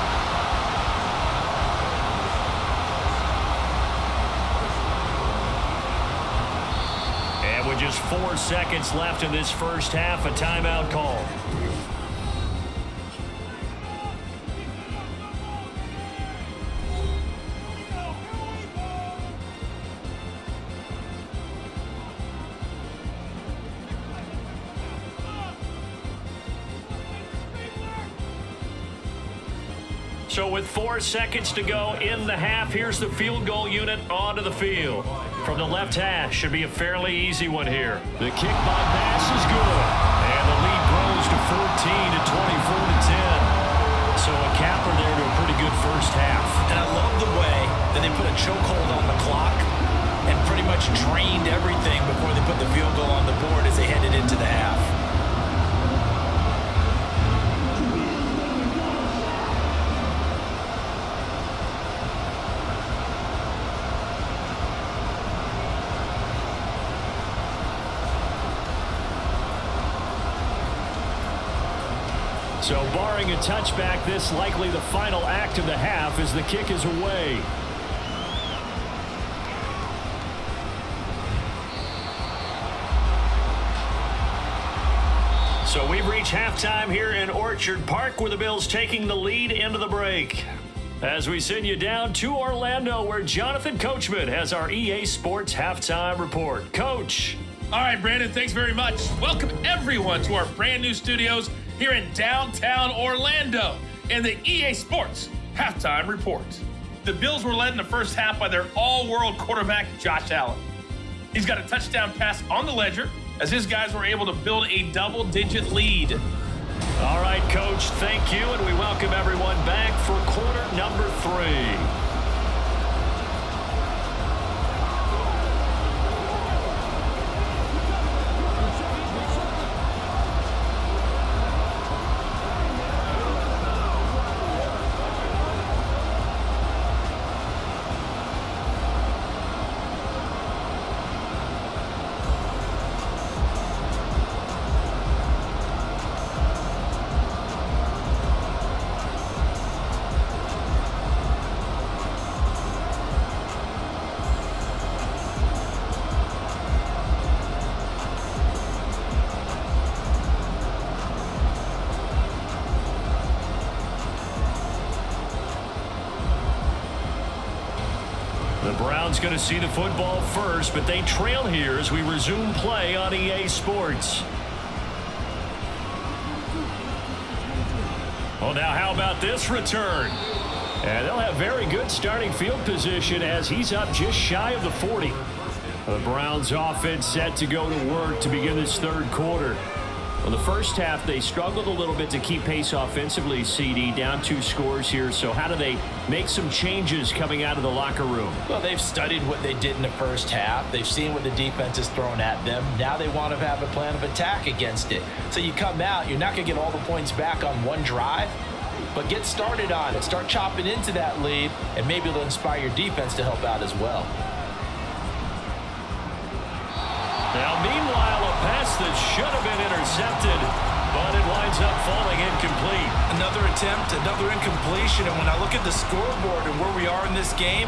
And with just four seconds left in this first half, a timeout call. Four seconds to go in the half, here's the field goal unit onto the field. From the left hash, should be a fairly easy one here. The kick by Bass is good. And the lead grows to 14 to 24 to 10. So a capper there to a pretty good first half. And I love the way that they put a chokehold on the clock and pretty much drained everything before they put the field goal on the board as they headed into the half. So barring a touchback, this likely the final act of the half as the kick is away. So we've reached halftime here in Orchard Park where the Bills taking the lead into the break. As we send you down to Orlando where Jonathan Coachman has our EA Sports halftime report. Coach. All right, Brandon, thanks very much. Welcome everyone to our brand new studios here in downtown Orlando in the EA Sports halftime report. The Bills were led in the first half by their all world quarterback, Josh Allen. He's got a touchdown pass on the ledger as his guys were able to build a double digit lead. All right, Coach, thank you, and we welcome everyone back for quarter number three. Going to see the football first, but they trail here as we resume play on EA Sports. Well, now how about this return? And they'll have very good starting field position as he's up just shy of the 40. The Browns offense set to go to work to begin this third quarter. Well, the first half, they struggled a little bit to keep pace offensively, CD, down two scores here. So how do they make some changes coming out of the locker room? Well, they've studied what they did in the first half. They've seen what the defense has thrown at them. Now they want to have a plan of attack against it. So you come out, you're not going to get all the points back on one drive, but get started on it. Start chopping into that lead, and maybe it'll inspire your defense to help out as well. Now, meanwhile, a pass that should have been intercepted, but it winds up falling incomplete. Another attempt, another incompletion, and when I look at the scoreboard and where we are in this game,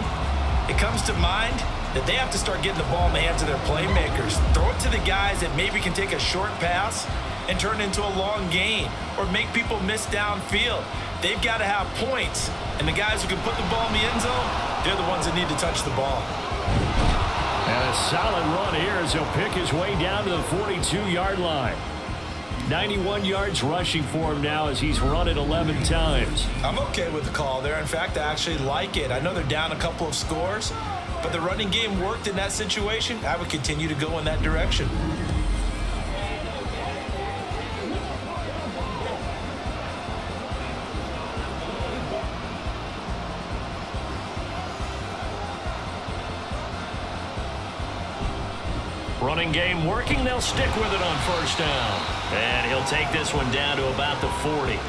it comes to mind that they have to start getting the ball in the hands of their playmakers. Throw it to the guys that maybe can take a short pass and turn it into a long gain or make people miss downfield. They've got to have points, and the guys who can put the ball in the end zone, they're the ones that need to touch the ball. And a solid run here as he'll pick his way down to the 42-yard line. 91 yards rushing for him now as he's run it 11 times. I'm okay with the call there. In fact, I actually like it. I know they're down a couple of scores, but the running game worked in that situation. I would continue to go in that direction. Running game working. They'll stick with it on first down. And he'll take this one down to about the 40.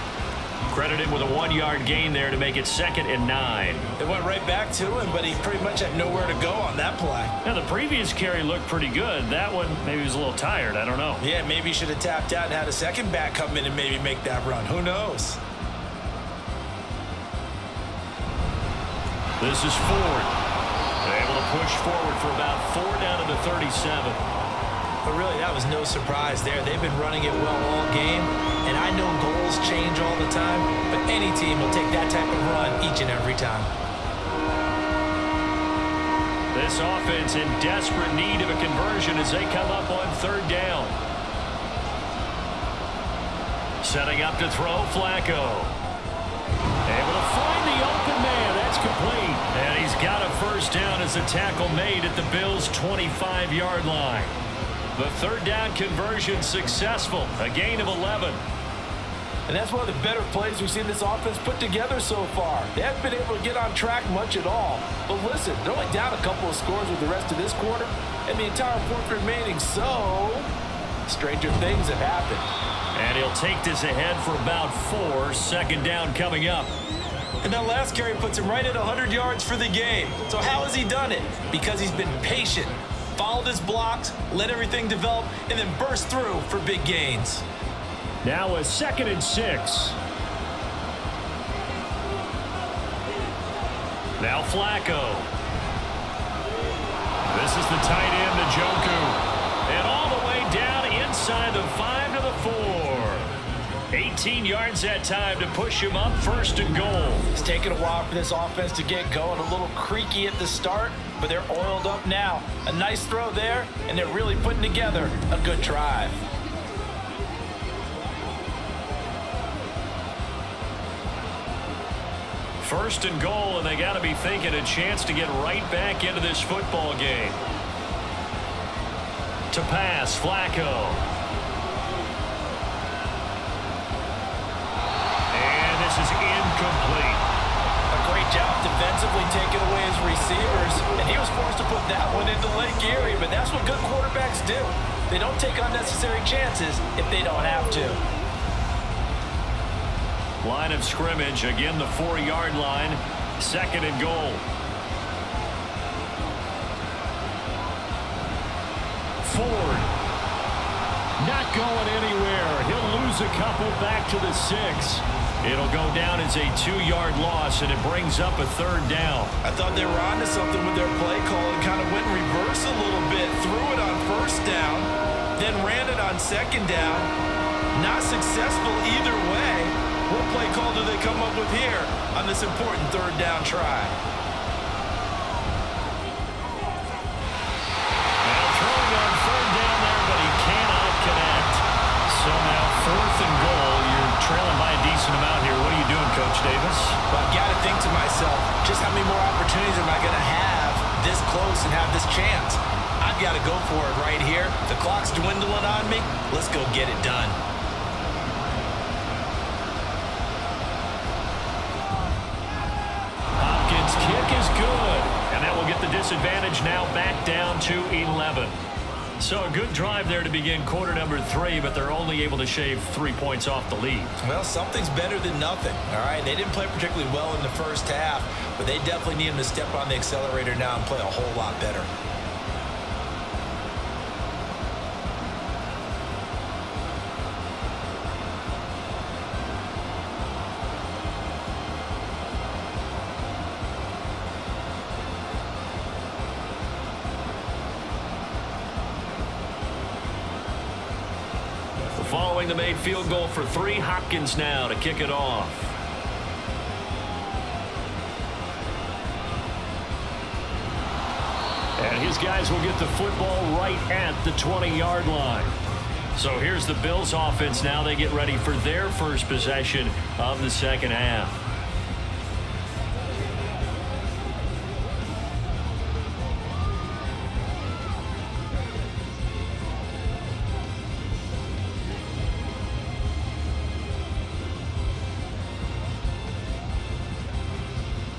Credited with a one-yard gain there to make it second and nine. It went right back to him, but he pretty much had nowhere to go on that play. Now, the previous carry looked pretty good. That one, maybe he was a little tired. I don't know. Yeah, maybe he should have tapped out and had a second back come in and maybe make that run. Who knows? This is Ford able to push forward for about four down to the 37. But really, that was no surprise there. They've been running it well all game, and I know goals change all the time, but any team will take that type of run each and every time. This offense in desperate need of a conversion as they come up on third down. Setting up to throw Flacco. Able to find the open man. That's complete. And he's got a first down as the tackle made at the Bills' 25-yard line. The third down conversion successful, a gain of 11. And that's one of the better plays we've seen this offense put together so far. They haven't been able to get on track much at all. But listen, they're only down a couple of scores with the rest of this quarter, and the entire fourth remaining, so stranger things have happened. And he'll take this ahead for about four. Second down coming up. And that last carry puts him right at 100 yards for the game. So how has he done it? Because he's been patient, followed his blocks, let everything develop, and then burst through for big gains. Now a second and six. Now Flacco. This is the tight end to Njoku. And all the way down inside the five to the four. 18 yards that time to push him up first and goal. It's taken a while for this offense to get going. A little creaky at the start, but they're oiled up now. A nice throw there, and they're really putting together a good drive. First and goal, and they got to be thinking a chance to get right back into this football game. To pass, Flacco. Defensively taking away his receivers, and he was forced to put that one into Lake Erie, but that's what good quarterbacks do. They don't take unnecessary chances if they don't have to. Line of scrimmage, again the four-yard line, second and goal. Ford, not going anywhere. He'll lose a couple back to the six. It'll go down as a two-yard loss, and it brings up a third down. I thought they were onto something with their play call and kind of went in reverse a little bit, threw it on first down, then ran it on second down. Not successful either way. What play call do they come up with here on this important third down try? Davis? Well, I've got to think to myself, just how many more opportunities am I going to have this close and have this chance? I've got to go for it right here. The clock's dwindling on me. Let's go get it done. Hopkins' kick is good, and that will get the disadvantage now back down to 11. So a good drive there to begin quarter number three, but they're only able to shave three points off the lead. Well, something's better than nothing, all right? They didn't play particularly well in the first half, but they definitely need them to step on the accelerator now and play a whole lot better. Field goal for three, Hopkins now to kick it off. And his guys will get the football right at the 20-yard line. So here's the Bills offense now. They get ready for their first possession of the second half.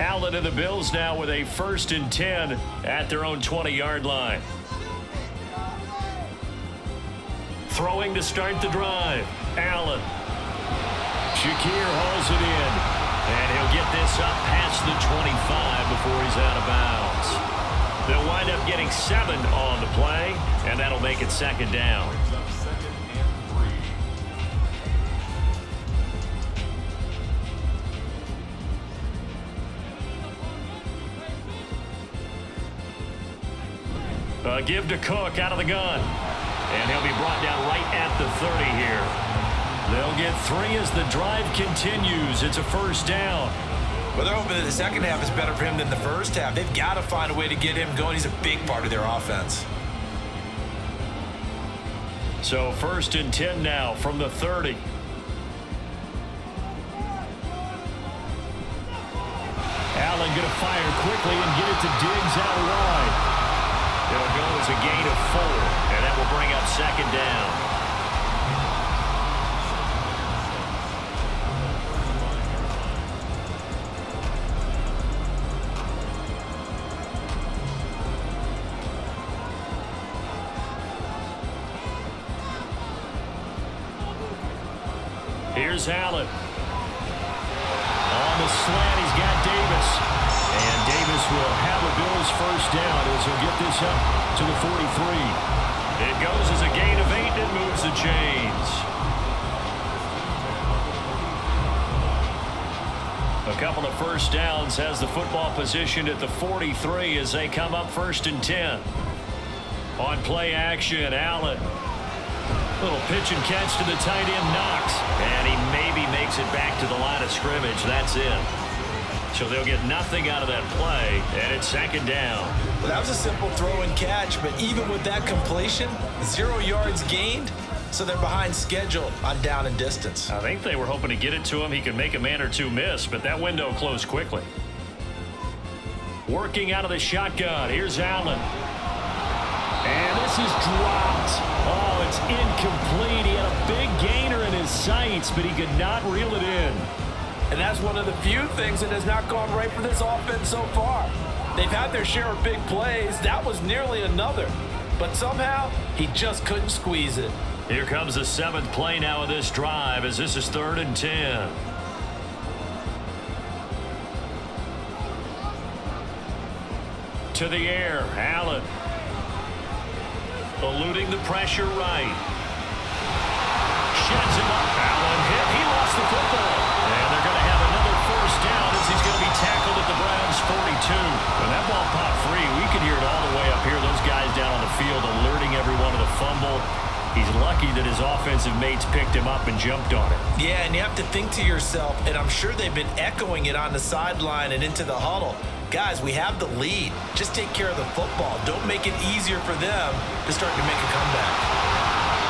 Allen and the Bills now with a first and 10 at their own 20-yard line. Throwing to start the drive. Allen. Shakir hauls it in. And he'll get this up past the 25 before he's out of bounds. They'll wind up getting seven on the play, and that'll make it second down. Uh, give to Cook out of the gun. And he'll be brought down right at the 30 here. They'll get three as the drive continues. It's a first down. Well, they're hoping that the second half is better for him than the first half. They've got to find a way to get him going. He's a big part of their offense. So first and 10 now from the 30. Allen going to fire quickly and get it to Diggs out wide. As a gain of four, and that will bring up second down. Here's Allen. On the slant, he's got Davis. And Davis will have a Bills first down as he'll get this up to the 43. It goes as a gain of eight and moves the chains. A couple of first downs has the football positioned at the 43 as they come up first and 10. On play action, Allen Little pitch and catch to the tight end, Knox. And he maybe makes it back to the line of scrimmage. That's it. So they'll get nothing out of that play, and it's second down. That was a simple throw and catch, but even with that completion, zero yards gained, so they're behind schedule on down and distance. I think they were hoping to get it to him. He could make a man or two miss, but that window closed quickly. Working out of the shotgun. Here's Allen. And this is dropped. Oh, it's incomplete. He had a big gainer in his sights, but he could not reel it in. And that's one of the few things that has not gone right for this offense so far. They've had their share of big plays. That was nearly another. But somehow, he just couldn't squeeze it. Here comes the seventh play now of this drive as this is third and ten. To the air, Allen eluding the pressure right. Sheds him up. Allen He's lucky that his offensive mates picked him up and jumped on it. Yeah, and you have to think to yourself, and I'm sure they've been echoing it on the sideline and into the huddle. Guys, we have the lead. Just take care of the football. Don't make it easier for them to start to make a comeback.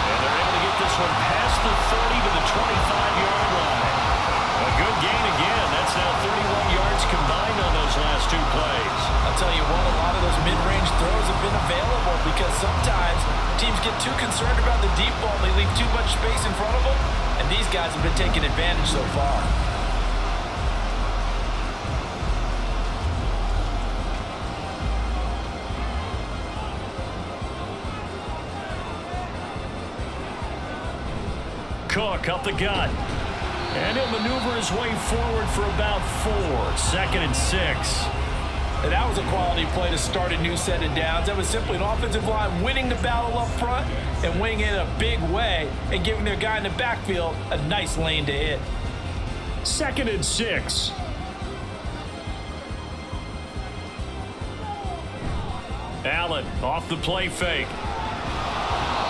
And they're able to get this one past the 30 to the 25-yard line. A good gain again. That's now 31 yards combined on those last two plays. I'll tell you what, a lot of those mid-range throws have been available because sometimes teams get too concerned about the deep ball. They leave too much space in front of them, and these guys have been taking advantage so far. Cook up the gut. And he'll maneuver his way forward for about four. Second and six. That was a quality play to start a new set of downs. That was simply an offensive line winning the battle up front and winning it in a big way and giving their guy in the backfield a nice lane to hit. Second and six. Allen off the play fake.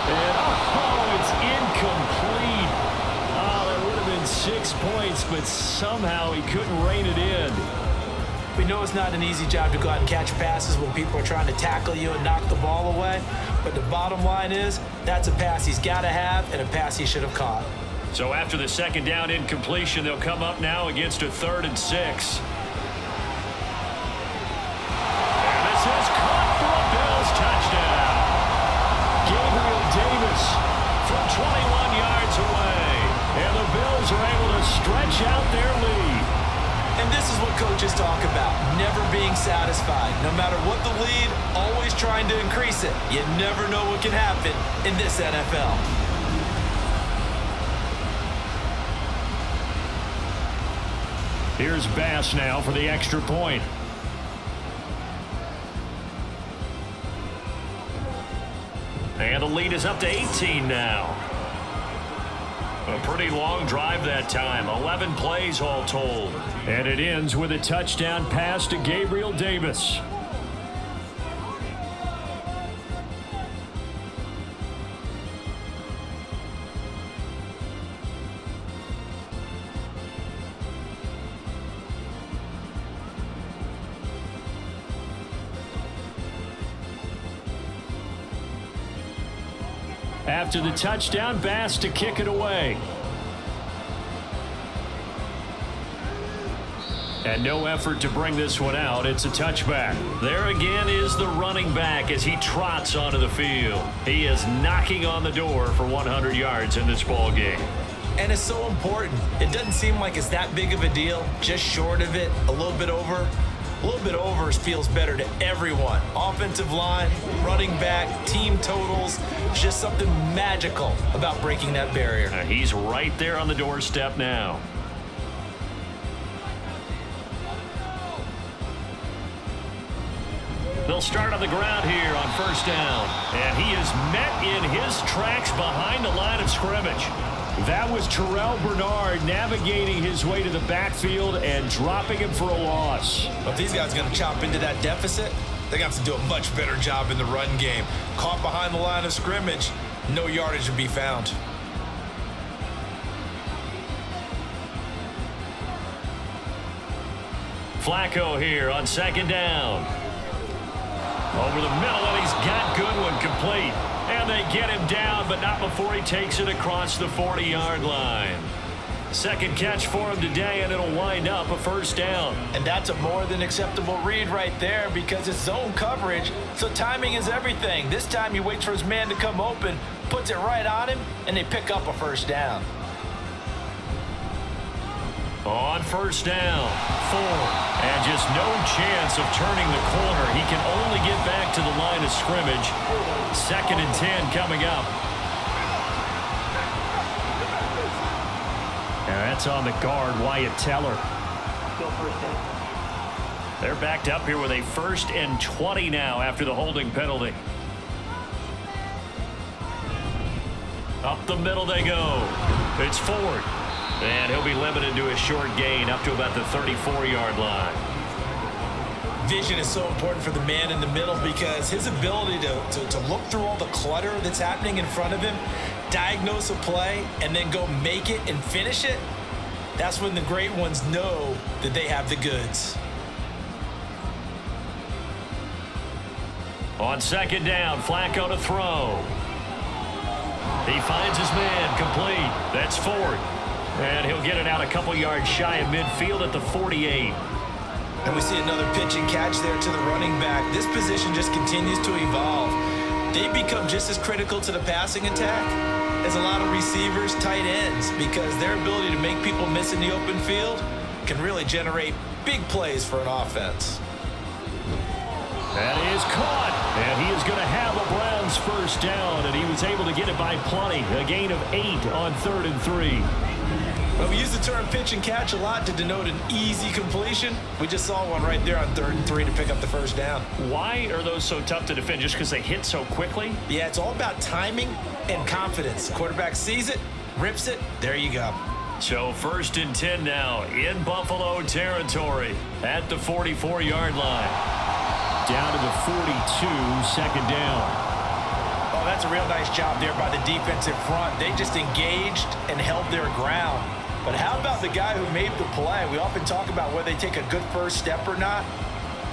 And oh, it's incomplete. Oh, that would have been six points, but somehow he couldn't rein it in. We know it's not an easy job to go out and catch passes when people are trying to tackle you and knock the ball away. But the bottom line is that's a pass he's got to have and a pass he should have caught. So after the second down incompletion, they'll come up now against a third and six. Talk about, never being satisfied. No matter what the lead, always trying to increase it. You never know what can happen in this NFL. Here's Bass now for the extra point. And the lead is up to 18 now. A pretty long drive that time. 11 plays all told. And it ends with a touchdown pass to Gabriel Davis. After the touchdown, Bass to kick it away. And no effort to bring this one out. It's a touchback. There again is the running back as he trots onto the field. He is knocking on the door for 100 yards in this ball game. And it's so important. It doesn't seem like it's that big of a deal. Just short of it, a little bit over. A little bit over feels better to everyone. Offensive line, running back, team totals. Just something magical about breaking that barrier. Uh, he's right there on the doorstep now. They'll start on the ground here on first down. And he is met in his tracks behind the line of scrimmage. That was Terrel Bernard navigating his way to the backfield and dropping him for a loss. But these guys are going to chop into that deficit. They're going to have to do a much better job in the run game. Caught behind the line of scrimmage, no yardage to be found. Flacco here on second down. Over the middle, and he's got Goodwin complete. They get him down, but not before he takes it across the 40-yard line. Second catch for him today, and it'll wind up a first down. And that's a more than acceptable read right there because it's zone coverage, so timing is everything. This time he waits for his man to come open, puts it right on him, and they pick up a first down. On first down, four, and just no chance of turning the corner. He can only get back to the line of scrimmage. Second and 10 coming up. And that's on the guard, Wyatt Teller. They're backed up here with a first and 20 now after the holding penalty. Up the middle they go. It's Ford. And he'll be limited to a short gain up to about the 34-yard line. Vision is so important for the man in the middle because his ability to, to, to, look through all the clutter that's happening in front of him, diagnose a play, and then go make it and finish it, that's when the great ones know that they have the goods. On second down, Flacco to throw. He finds his man complete. That's Ford. And he'll get it out a couple yards shy of midfield at the 48. And we see another pitch and catch there to the running back. This position just continues to evolve. They become just as critical to the passing attack as a lot of receivers, tight ends, because their ability to make people miss in the open field can really generate big plays for an offense. That is caught, and he is going to have a Browns first down, and he was able to get it by plenty. A gain of eight on third and three. Well, we use the term pitch and catch a lot to denote an easy completion. We just saw one right there on third and three to pick up the first down. Why are those so tough to defend? Just because they hit so quickly? Yeah, it's all about timing and confidence. Quarterback sees it, rips it, there you go. So first and 10 now in Buffalo territory at the 44-yard line. Down to the 42, second down. Oh, that's a real nice job there by the defensive front. They just engaged and held their ground. But how about the guy who made the play? We often talk about whether they take a good first step or not.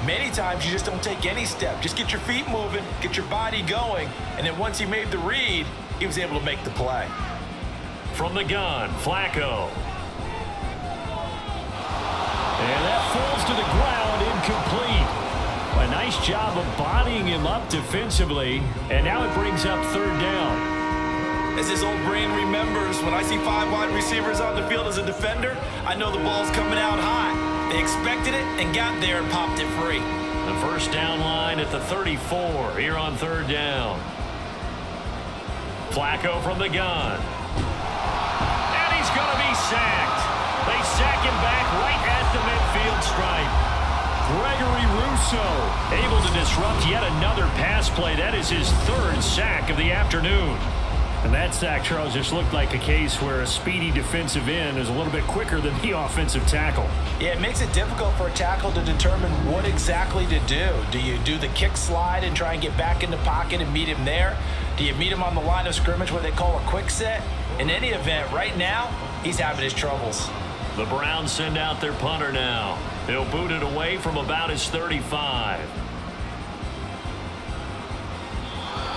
Many times you just don't take any step. Just get your feet moving, get your body going, and then once he made the read, he was able to make the play. From the gun, Flacco. And that falls to the ground, incomplete. A nice job of bodying him up defensively, and now it brings up third down. As his old brain remembers, when I see five wide receivers on the field as a defender, I know the ball's coming out hot. They expected it and got there and popped it free. The first down line at the 34 here on third down. Flacco from the gun. And he's going to be sacked. They sack him back right at the midfield stripe. Gregory Rousseau able to disrupt yet another pass play. That is his third sack of the afternoon. And that sack, Charles, just looked like a case where a speedy defensive end is a little bit quicker than the offensive tackle. Yeah, it makes it difficult for a tackle to determine what exactly to do. Do you do the kick slide and try and get back in the pocket and meet him there? Do you meet him on the line of scrimmage where they call a quick set? In any event, right now, he's having his troubles. The Browns send out their punter now. He'll boot it away from about his 35.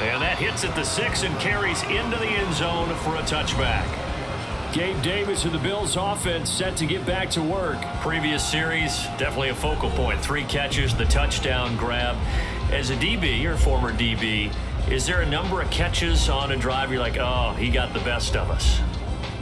And that hits at the six and carries into the end zone for a touchback. Gabe Davis of the Bills offense set to get back to work. Previous series, definitely a focal point. Three catches, the touchdown grab. As a DB, you're former DB, is there a number of catches on a drive you're like, oh, he got the best of us?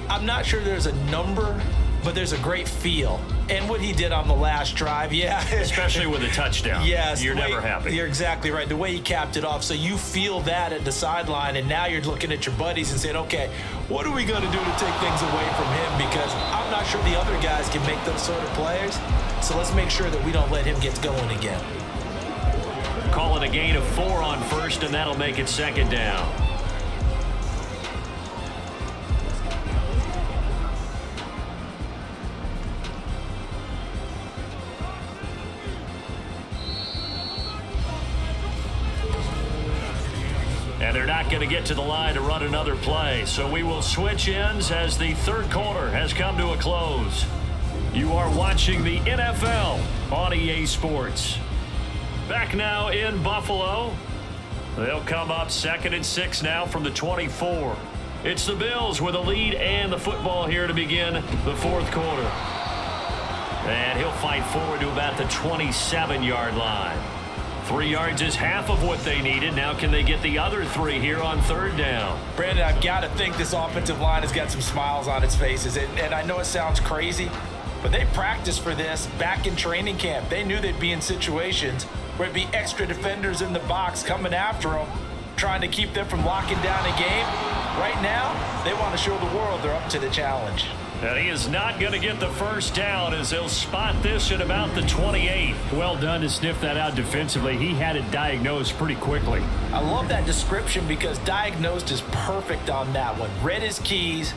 I'm not sure there's a number, but there's a great feel. And what he did on the last drive, yeah. Especially with a touchdown. Yes. You're way, never happy. You're exactly right. The way he capped it off. So you feel that at the sideline, and now you're looking at your buddies and saying, okay, what are we going to do to take things away from him? Because I'm not sure the other guys can make those sort of players. So let's make sure that we don't let him get going again. Call it a gain of four on first, and that'll make it second down. Going to get to the line to run another play. So we will switch ends as the third quarter has come to a close. You are watching the NFL on EA Sports. Back now in Buffalo. They'll come up second and six now from the 24. It's the Bills with a lead and the football here to begin the fourth quarter. And he'll fight forward to about the 27-yard line. Three yards is half of what they needed. Now can they get the other three here on third down? Brandon, I've got to think this offensive line has got some smiles on its faces. And, and I know it sounds crazy, but they practiced for this back in training camp. They knew they'd be in situations where it'd be extra defenders in the box coming after them, trying to keep them from locking down a game. Right now, they want to show the world they're up to the challenge. And he is not going to get the first down as he'll spot this at about the 28. Well done to sniff that out defensively. He had it diagnosed pretty quickly. I love that description because diagnosed is perfect on that one. Read his keys,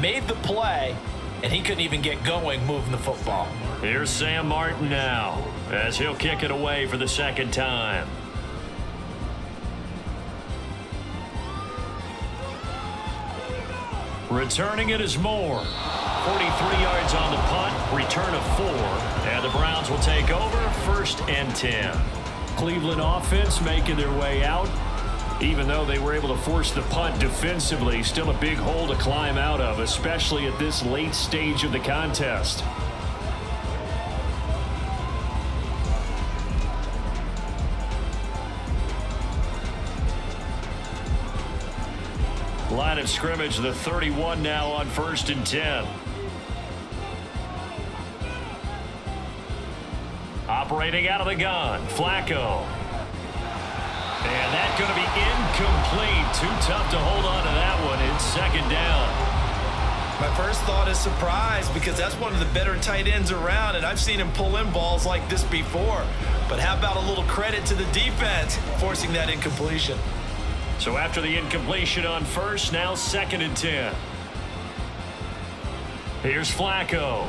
made the play, and he couldn't even get going moving the football. Here's Sam Martin now as he'll kick it away for the second time. Returning it is Moore. 43 yards on the punt, return of four, and the Browns will take over first and 10. Cleveland offense making their way out. Even though they were able to force the punt defensively, still a big hole to climb out of, especially at this late stage of the contest. Line of scrimmage, the 31 now on first and 10. Operating out of the gun, Flacco. And that's going to be incomplete. Too tough to hold on to that one. It's second down. My first thought is surprise because that's one of the better tight ends around, and I've seen him pull in balls like this before. But how about a little credit to the defense forcing that incompletion? So after the incompletion on first, now second and 10. Here's Flacco.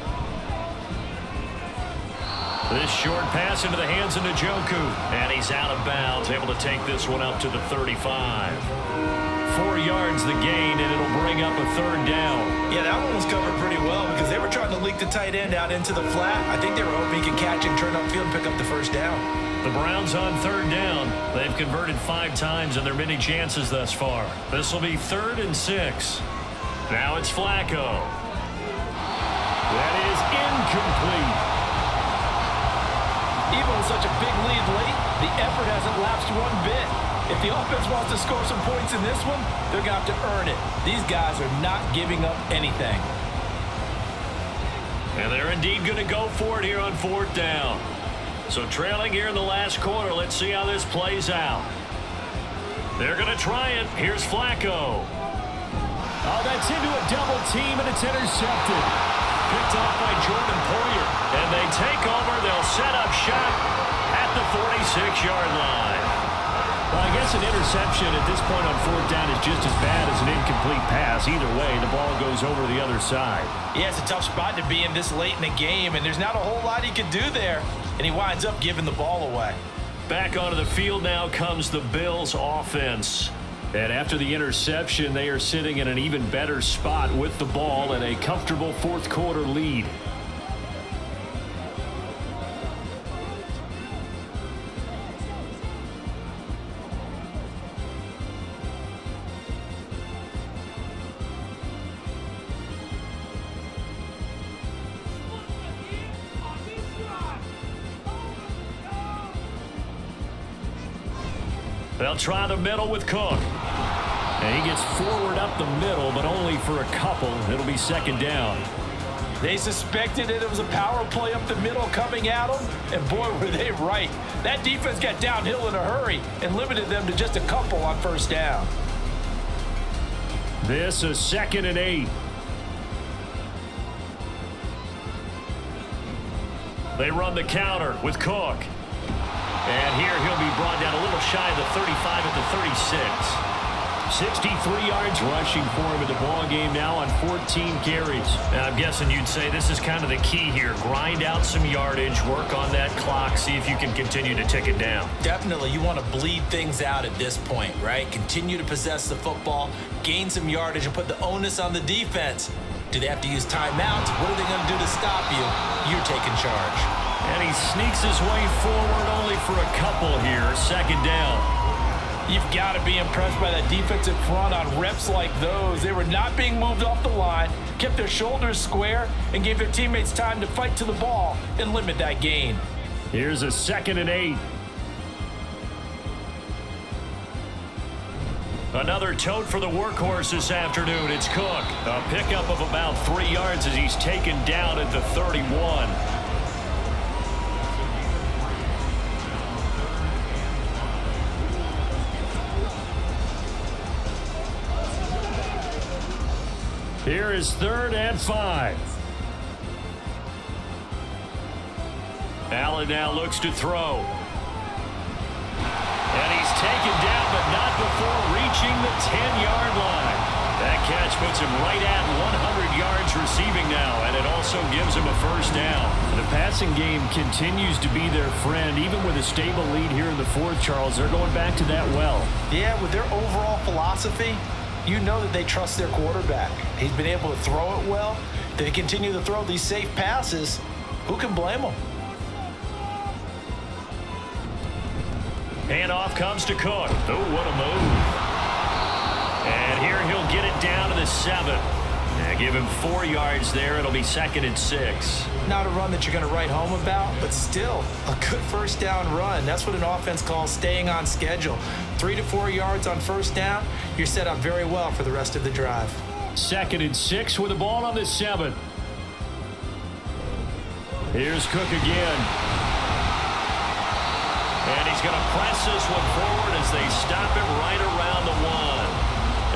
This short pass into the hands of Njoku. And he's out of bounds, able to take this one up to the 35. Four yards the gain, and it'll bring up a third down. Yeah, that one was covered pretty well because they were trying to leak the tight end out into the flat. I think they were hoping he could catch and turn upfield and pick up the first down. The Browns on third down. They've converted five times in their many chances thus far. This will be third and six. Now it's Flacco. That is incomplete. Even with such a big lead late, the effort hasn't lapsed one bit. If the offense wants to score some points in this one, they're going to have to earn it. These guys are not giving up anything. And they're indeed going to go for it here on fourth down. So trailing here in the last quarter, let's see how this plays out. They're going to try it. Here's Flacco. Oh, that's into a double team, and it's intercepted. Picked off by Jordan Poyer. And they take over. They'll set up shot at the 46-yard line. Well, I guess an interception at this point on fourth down is just as bad as an incomplete pass. Either way, the ball goes over to the other side. Yeah, it's a tough spot to be in this late in the game, and there's not a whole lot he can do there, and he winds up giving the ball away. Back onto the field now comes the Bills offense. And after the interception, they are sitting in an even better spot with the ball and a comfortable fourth quarter lead. Try the middle with Cook. And he gets forward up the middle, but only for a couple. It'll be second down. They suspected that it was a power play up the middle coming at them, and boy, were they right. That defense got downhill in a hurry and limited them to just a couple on first down. This is second and eight. They run the counter with Cook. And here he'll be brought down a little shy of the 35 at the 36. 63 yards rushing for him in the ball game now on 14 carries. And I'm guessing you'd say this is kind of the key here. Grind out some yardage, work on that clock, see if you can continue to tick it down. Definitely, you want to bleed things out at this point, right? Continue to possess the football, gain some yardage, and put the onus on the defense. Do they have to use timeouts? What are they going to do to stop you? You're taking charge. And he sneaks his way forward only for a couple here. Second down. You've got to be impressed by that defensive front on reps like those. They were not being moved off the line, kept their shoulders square, and gave their teammates time to fight to the ball and limit that gain. Here's a second and eight. Another tote for the workhorse this afternoon. It's Cook. A pickup of about three yards as he's taken down at the 31. Here is third and five. Allen now looks to throw. And he's taken down, but not before reaching the 10-yard line. That catch puts him right at 100 yards receiving now, and it also gives him a first down. The passing game continues to be their friend. Even with a stable lead here in the fourth, Charles, they're going back to that well. Yeah, with their overall philosophy, you know that they trust their quarterback. He's been able to throw it well. They continue to throw these safe passes. Who can blame them? Handoff comes to Cook. Oh, what a move. And here he'll get it down to the seven. Give him four yards there. It'll be second and six. Not a run that you're going to write home about, but still a good first down run. That's what an offense calls staying on schedule. Three to four yards on first down, you're set up very well for the rest of the drive. Second and six with the ball on the seven. Here's Cook again. And he's going to press this one forward as they stop it right around.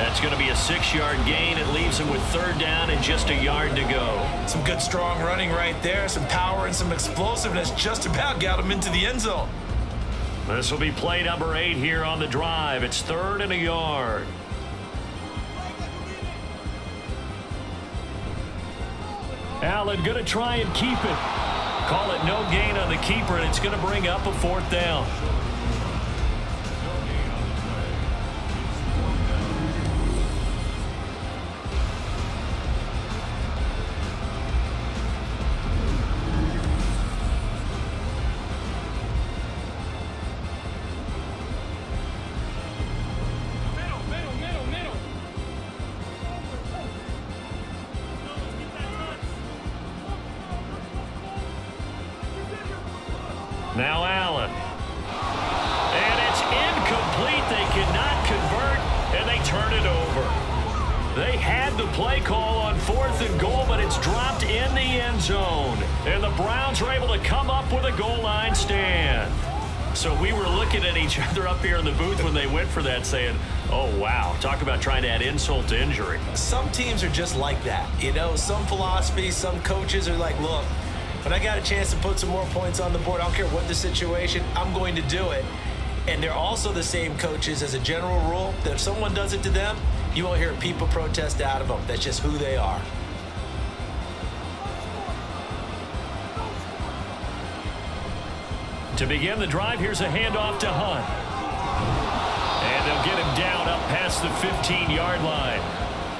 That's going to be a six-yard gain. It leaves him with third down and just a yard to go. Some good strong running right there. Some power and some explosiveness just about got him into the end zone. This will be play number eight here on the drive. It's third and a yard. Allen going to try and keep it. Call it no gain on the keeper, and it's going to bring up a fourth down. Just like that. You know, some philosophies, some coaches are like, look, when I got a chance to put some more points on the board, I don't care what the situation, I'm going to do it. And they're also the same coaches as a general rule that if someone does it to them, you won't hear people protest out of them. That's just who they are. To begin the drive, here's a handoff to Hunt. And they'll get him down up past the 15-yard line.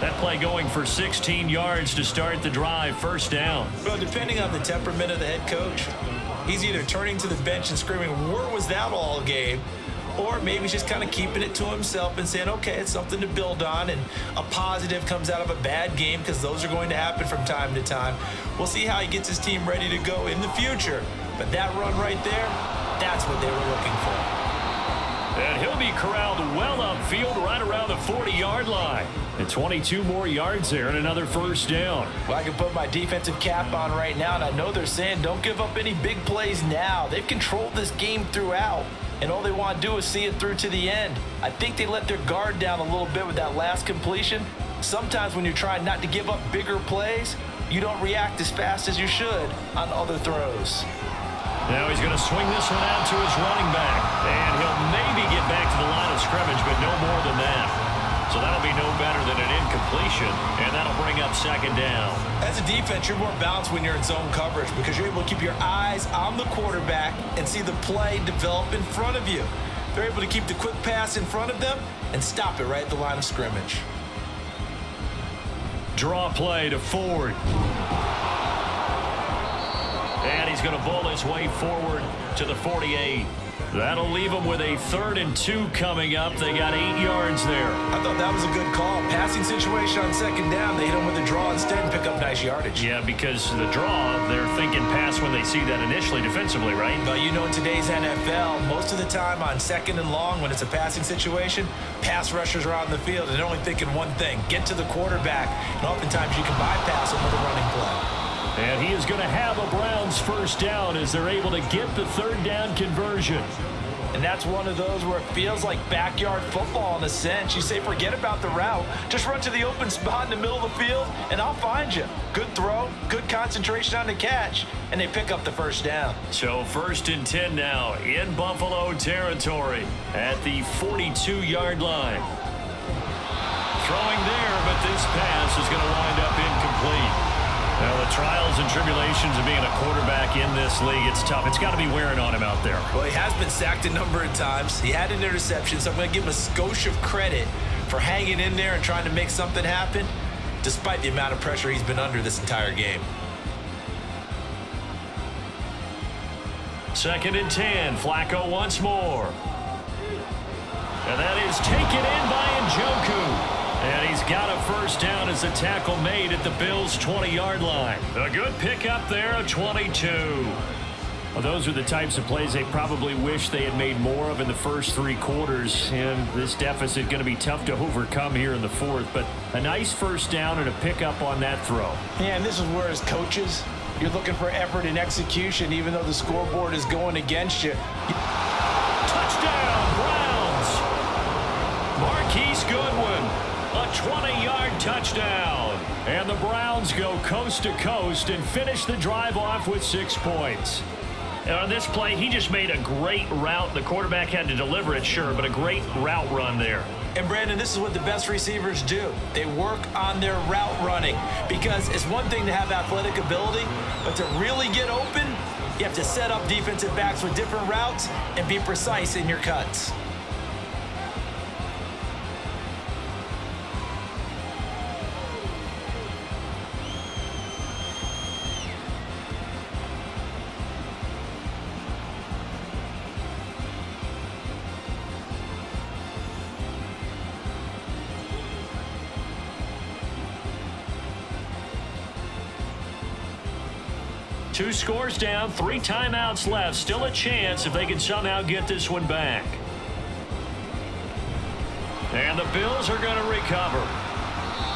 That play going for 16 yards to start the drive, first down. Well, depending on the temperament of the head coach, he's either turning to the bench and screaming, where was that all game? Or maybe he's just kind of keeping it to himself and saying, okay, it's something to build on, and a positive comes out of a bad game because those are going to happen from time to time. We'll see how he gets his team ready to go in the future. But that run right there, that's what they were looking for. He'll be corralled well upfield right around the 40-yard line. And 22 more yards there and another first down. Well, I can put my defensive cap on right now, and I know they're saying don't give up any big plays now. They've controlled this game throughout, and all they want to do is see it through to the end. I think they let their guard down a little bit with that last completion. Sometimes when you're trying not to give up bigger plays, you don't react as fast as you should on other throws. Now he's going to swing this one out to his running back. And he'll and that'll bring up second down. As a defense, you're more balanced when you're in zone coverage because you're able to keep your eyes on the quarterback and see the play develop in front of you. They're able to keep the quick pass in front of them and stop it right at the line of scrimmage. Draw play to Ford. And he's going to bowl his way forward to the 48. That'll leave them with a third and two coming up. They got eight yards there. I thought that was a good call. Passing situation on second down. They hit them with a draw instead and pick up nice yardage. Yeah, because the draw, they're thinking pass when they see that initially defensively, right? But you know, in today's NFL, most of the time on second and long, when it's a passing situation, pass rushers are on the field and they're only thinking one thing, get to the quarterback. And oftentimes you can bypass them with a running play. And he is going to have a Browns first down as they're able to get the third down conversion. And that's one of those where it feels like backyard football in a sense. You say, forget about the route. Just run to the open spot in the middle of the field, and I'll find you. Good throw, good concentration on the catch, and they pick up the first down. So first and 10 now in Buffalo territory at the 42-yard line. Throwing there, but this pass is going to wind up incomplete. Trials and tribulations of being a quarterback in this league, it's tough. It's got to be wearing on him out there. Well, he has been sacked a number of times. He had an interception, so I'm going to give him a skosh of credit for hanging in there and trying to make something happen, despite the amount of pressure he's been under this entire game. Second and 10. Flacco once more. And that is taken in by Njoku. Got a first down as a tackle made at the Bills' 20-yard line. A good pickup there, a 22. Well, those are the types of plays they probably wish they had made more of in the first three quarters. And this deficit going to be tough to overcome here in the fourth. But a nice first down and a pickup on that throw. Yeah, and this is where as coaches, you're looking for effort and execution even though the scoreboard is going against you. 20-yard touchdown. And the Browns go coast to coast and finish the drive off with six points. And on this play, he just made a great route. The quarterback had to deliver it, sure, but a great route run there. And Brandon, this is what the best receivers do. They work on their route running because it's one thing to have athletic ability, but to really get open, you have to set up defensive backs with different routes and be precise in your cuts. Two scores down, three timeouts left. Still a chance if they can somehow get this one back. And the Bills are going to recover.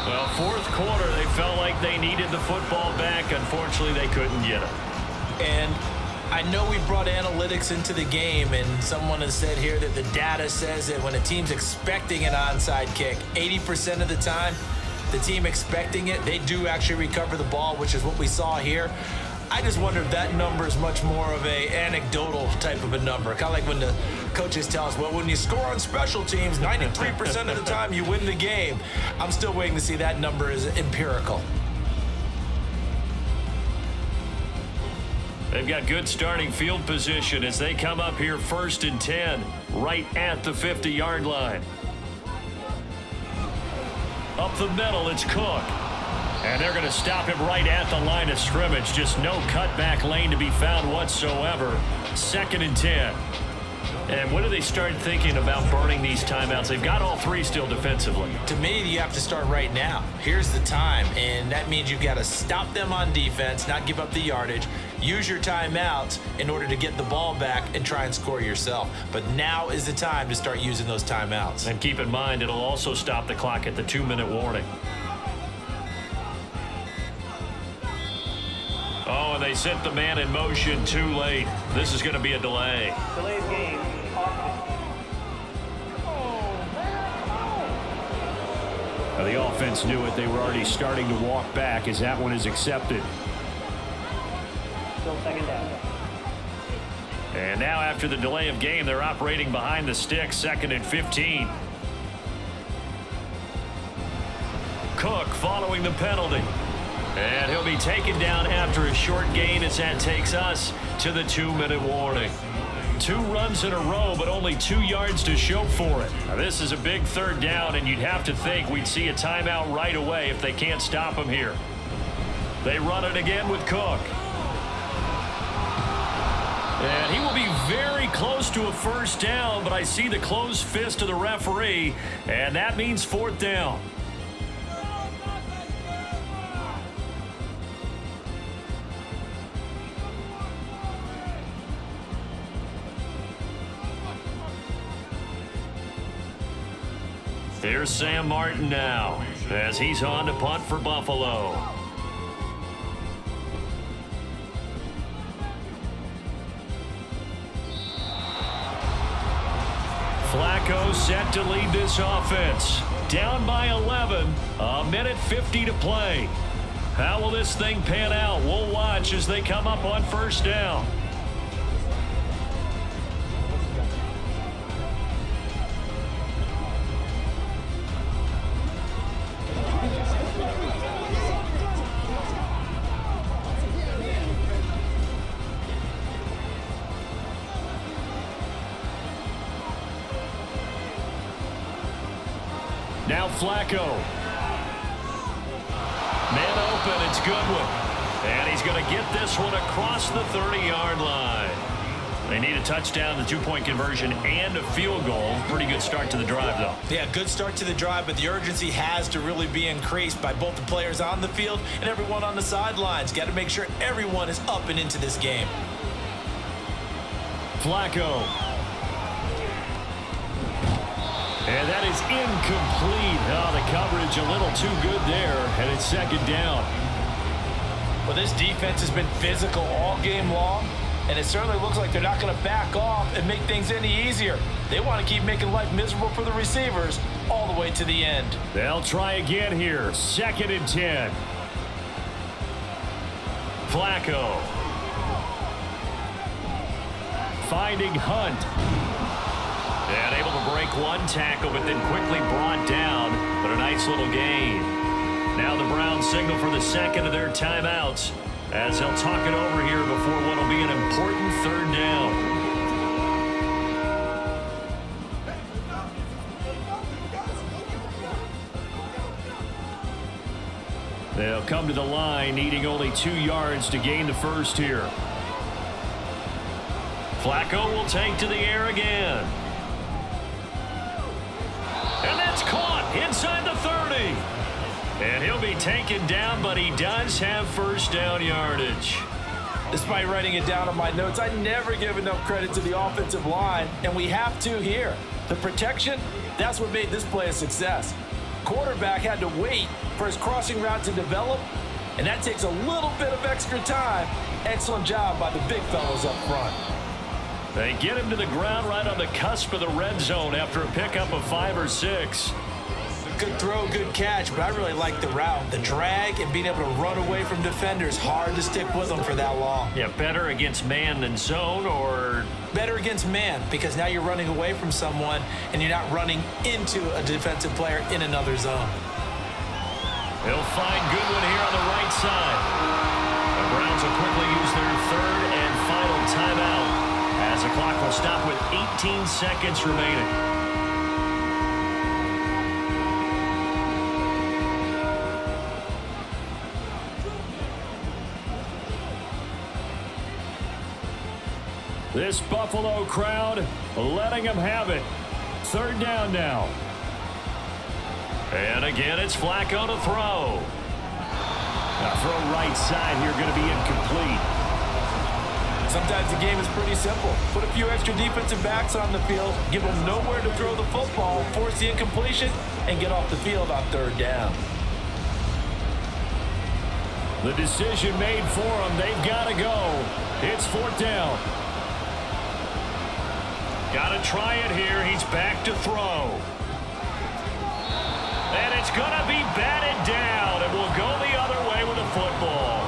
Well, fourth quarter, they felt like they needed the football back. Unfortunately, they couldn't get it. And I know we brought analytics into the game, and someone has said here that the data says that when a team's expecting an onside kick, 80% of the time, the team expecting it, they do actually recover the ball, which is what we saw here. I just wonder if that number is much more of a anecdotal type of a number. Kind of like when the coaches tell us, well, when you score on special teams, 93% of the time you win the game. I'm still waiting to see that number is empirical. They've got good starting field position as they come up here first and 10, right at the 50-yard line. Up the middle, it's Cook. And they're going to stop him right at the line of scrimmage. Just no cutback lane to be found whatsoever. Second and 10. And when do they start thinking about burning these timeouts? They've got all three still defensively. To me, you have to start right now. Here's the time, and that means you've got to stop them on defense, not give up the yardage, use your timeouts in order to get the ball back and try and score yourself. But now is the time to start using those timeouts. And keep in mind, it'll also stop the clock at the two-minute warning. Oh, and they sent the man in motion too late. This is going to be a delay. Delayed game. Now, the offense knew it. They were already starting to walk back as that one is accepted. Still second down. And now after the delay of game, they're operating behind the sticks, second and 15. Cook following the penalty. And he'll be taken down after a short gain as that takes us to the two-minute warning. Two runs in a row, but only two yards to show for it. Now, this is a big third down, and you'd have to think we'd see a timeout right away if they can't stop him here. They run it again with Cook. And he will be very close to a first down, but I see the closed fist of the referee, and that means fourth down. Here's Sam Martin now as he's on to punt for Buffalo. Flacco set to lead this offense. Down by 11, a minute 50 to play. How will this thing pan out? We'll watch as they come up on first down. Flacco. Man open, it's Goodwin. And he's going to get this one across the 30-yard line. They need a touchdown, the two-point conversion, and a field goal. Pretty good start to the drive, though. Yeah, good start to the drive, but the urgency has to really be increased by both the players on the field and everyone on the sidelines. Got to make sure everyone is up and into this game. Flacco. And that is incomplete. Oh, the coverage a little too good there, and it's second down. Well, this defense has been physical all game long, and it certainly looks like they're not going to back off and make things any easier. They want to keep making life miserable for the receivers all the way to the end. They'll try again here. Second and 10. Flacco. Finding Hunt. One tackle, but then quickly brought down. But a nice little gain. Now the Browns signal for the second of their timeouts as they'll talk it over here before what will be an important third down. They'll come to the line needing only two yards to gain the first here. Flacco will take to the air again. Inside the 30. And he'll be taken down, but he does have first down yardage. Despite writing it down on my notes, I never give enough credit to the offensive line, and we have to here. The protection, that's what made this play a success. Quarterback had to wait for his crossing route to develop, and that takes a little bit of extra time. Excellent job by the big fellows up front. They get him to the ground right on the cusp of the red zone after a pickup of five or six. Good throw, good catch, but I really like the route. The drag and being able to run away from defenders, hard to stick with them for that long. Yeah, better against man than zone or... Better against man because now you're running away from someone and you're not running into a defensive player in another zone. He'll find Goodwin here on the right side. The Browns will quickly use their third and final timeout as the clock will stop with 18 seconds remaining. This Buffalo crowd letting them have it. Third down now. And again, it's Flacco to throw. Now throw right side here going to be incomplete. Sometimes the game is pretty simple. Put a few extra defensive backs on the field, give them nowhere to throw the football, force the incompletion, and get off the field on third down. The decision made for them. They've got to go. It's fourth down. Got to try it here. He's back to throw. And it's going to be batted down. and will go the other way with the football.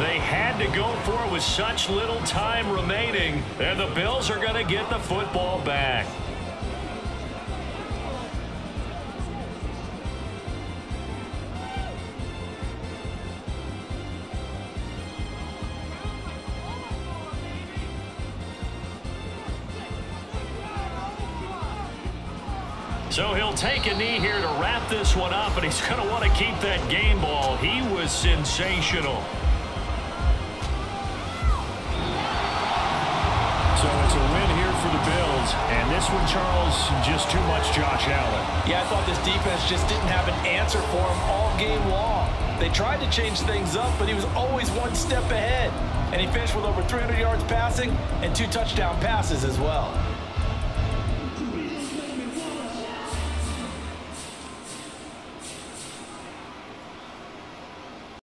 They had to go for it with such little time remaining. And the Bills are going to get the football back. Here this one up, and he's going to want to keep that game ball. He was sensational. So it's a win here for the Bills. And this one, Charles, just too much Josh Allen. Yeah, I thought this defense just didn't have an answer for him all game long. They tried to change things up, but he was always one step ahead. And he finished with over 300 yards passing and two touchdown passes as well.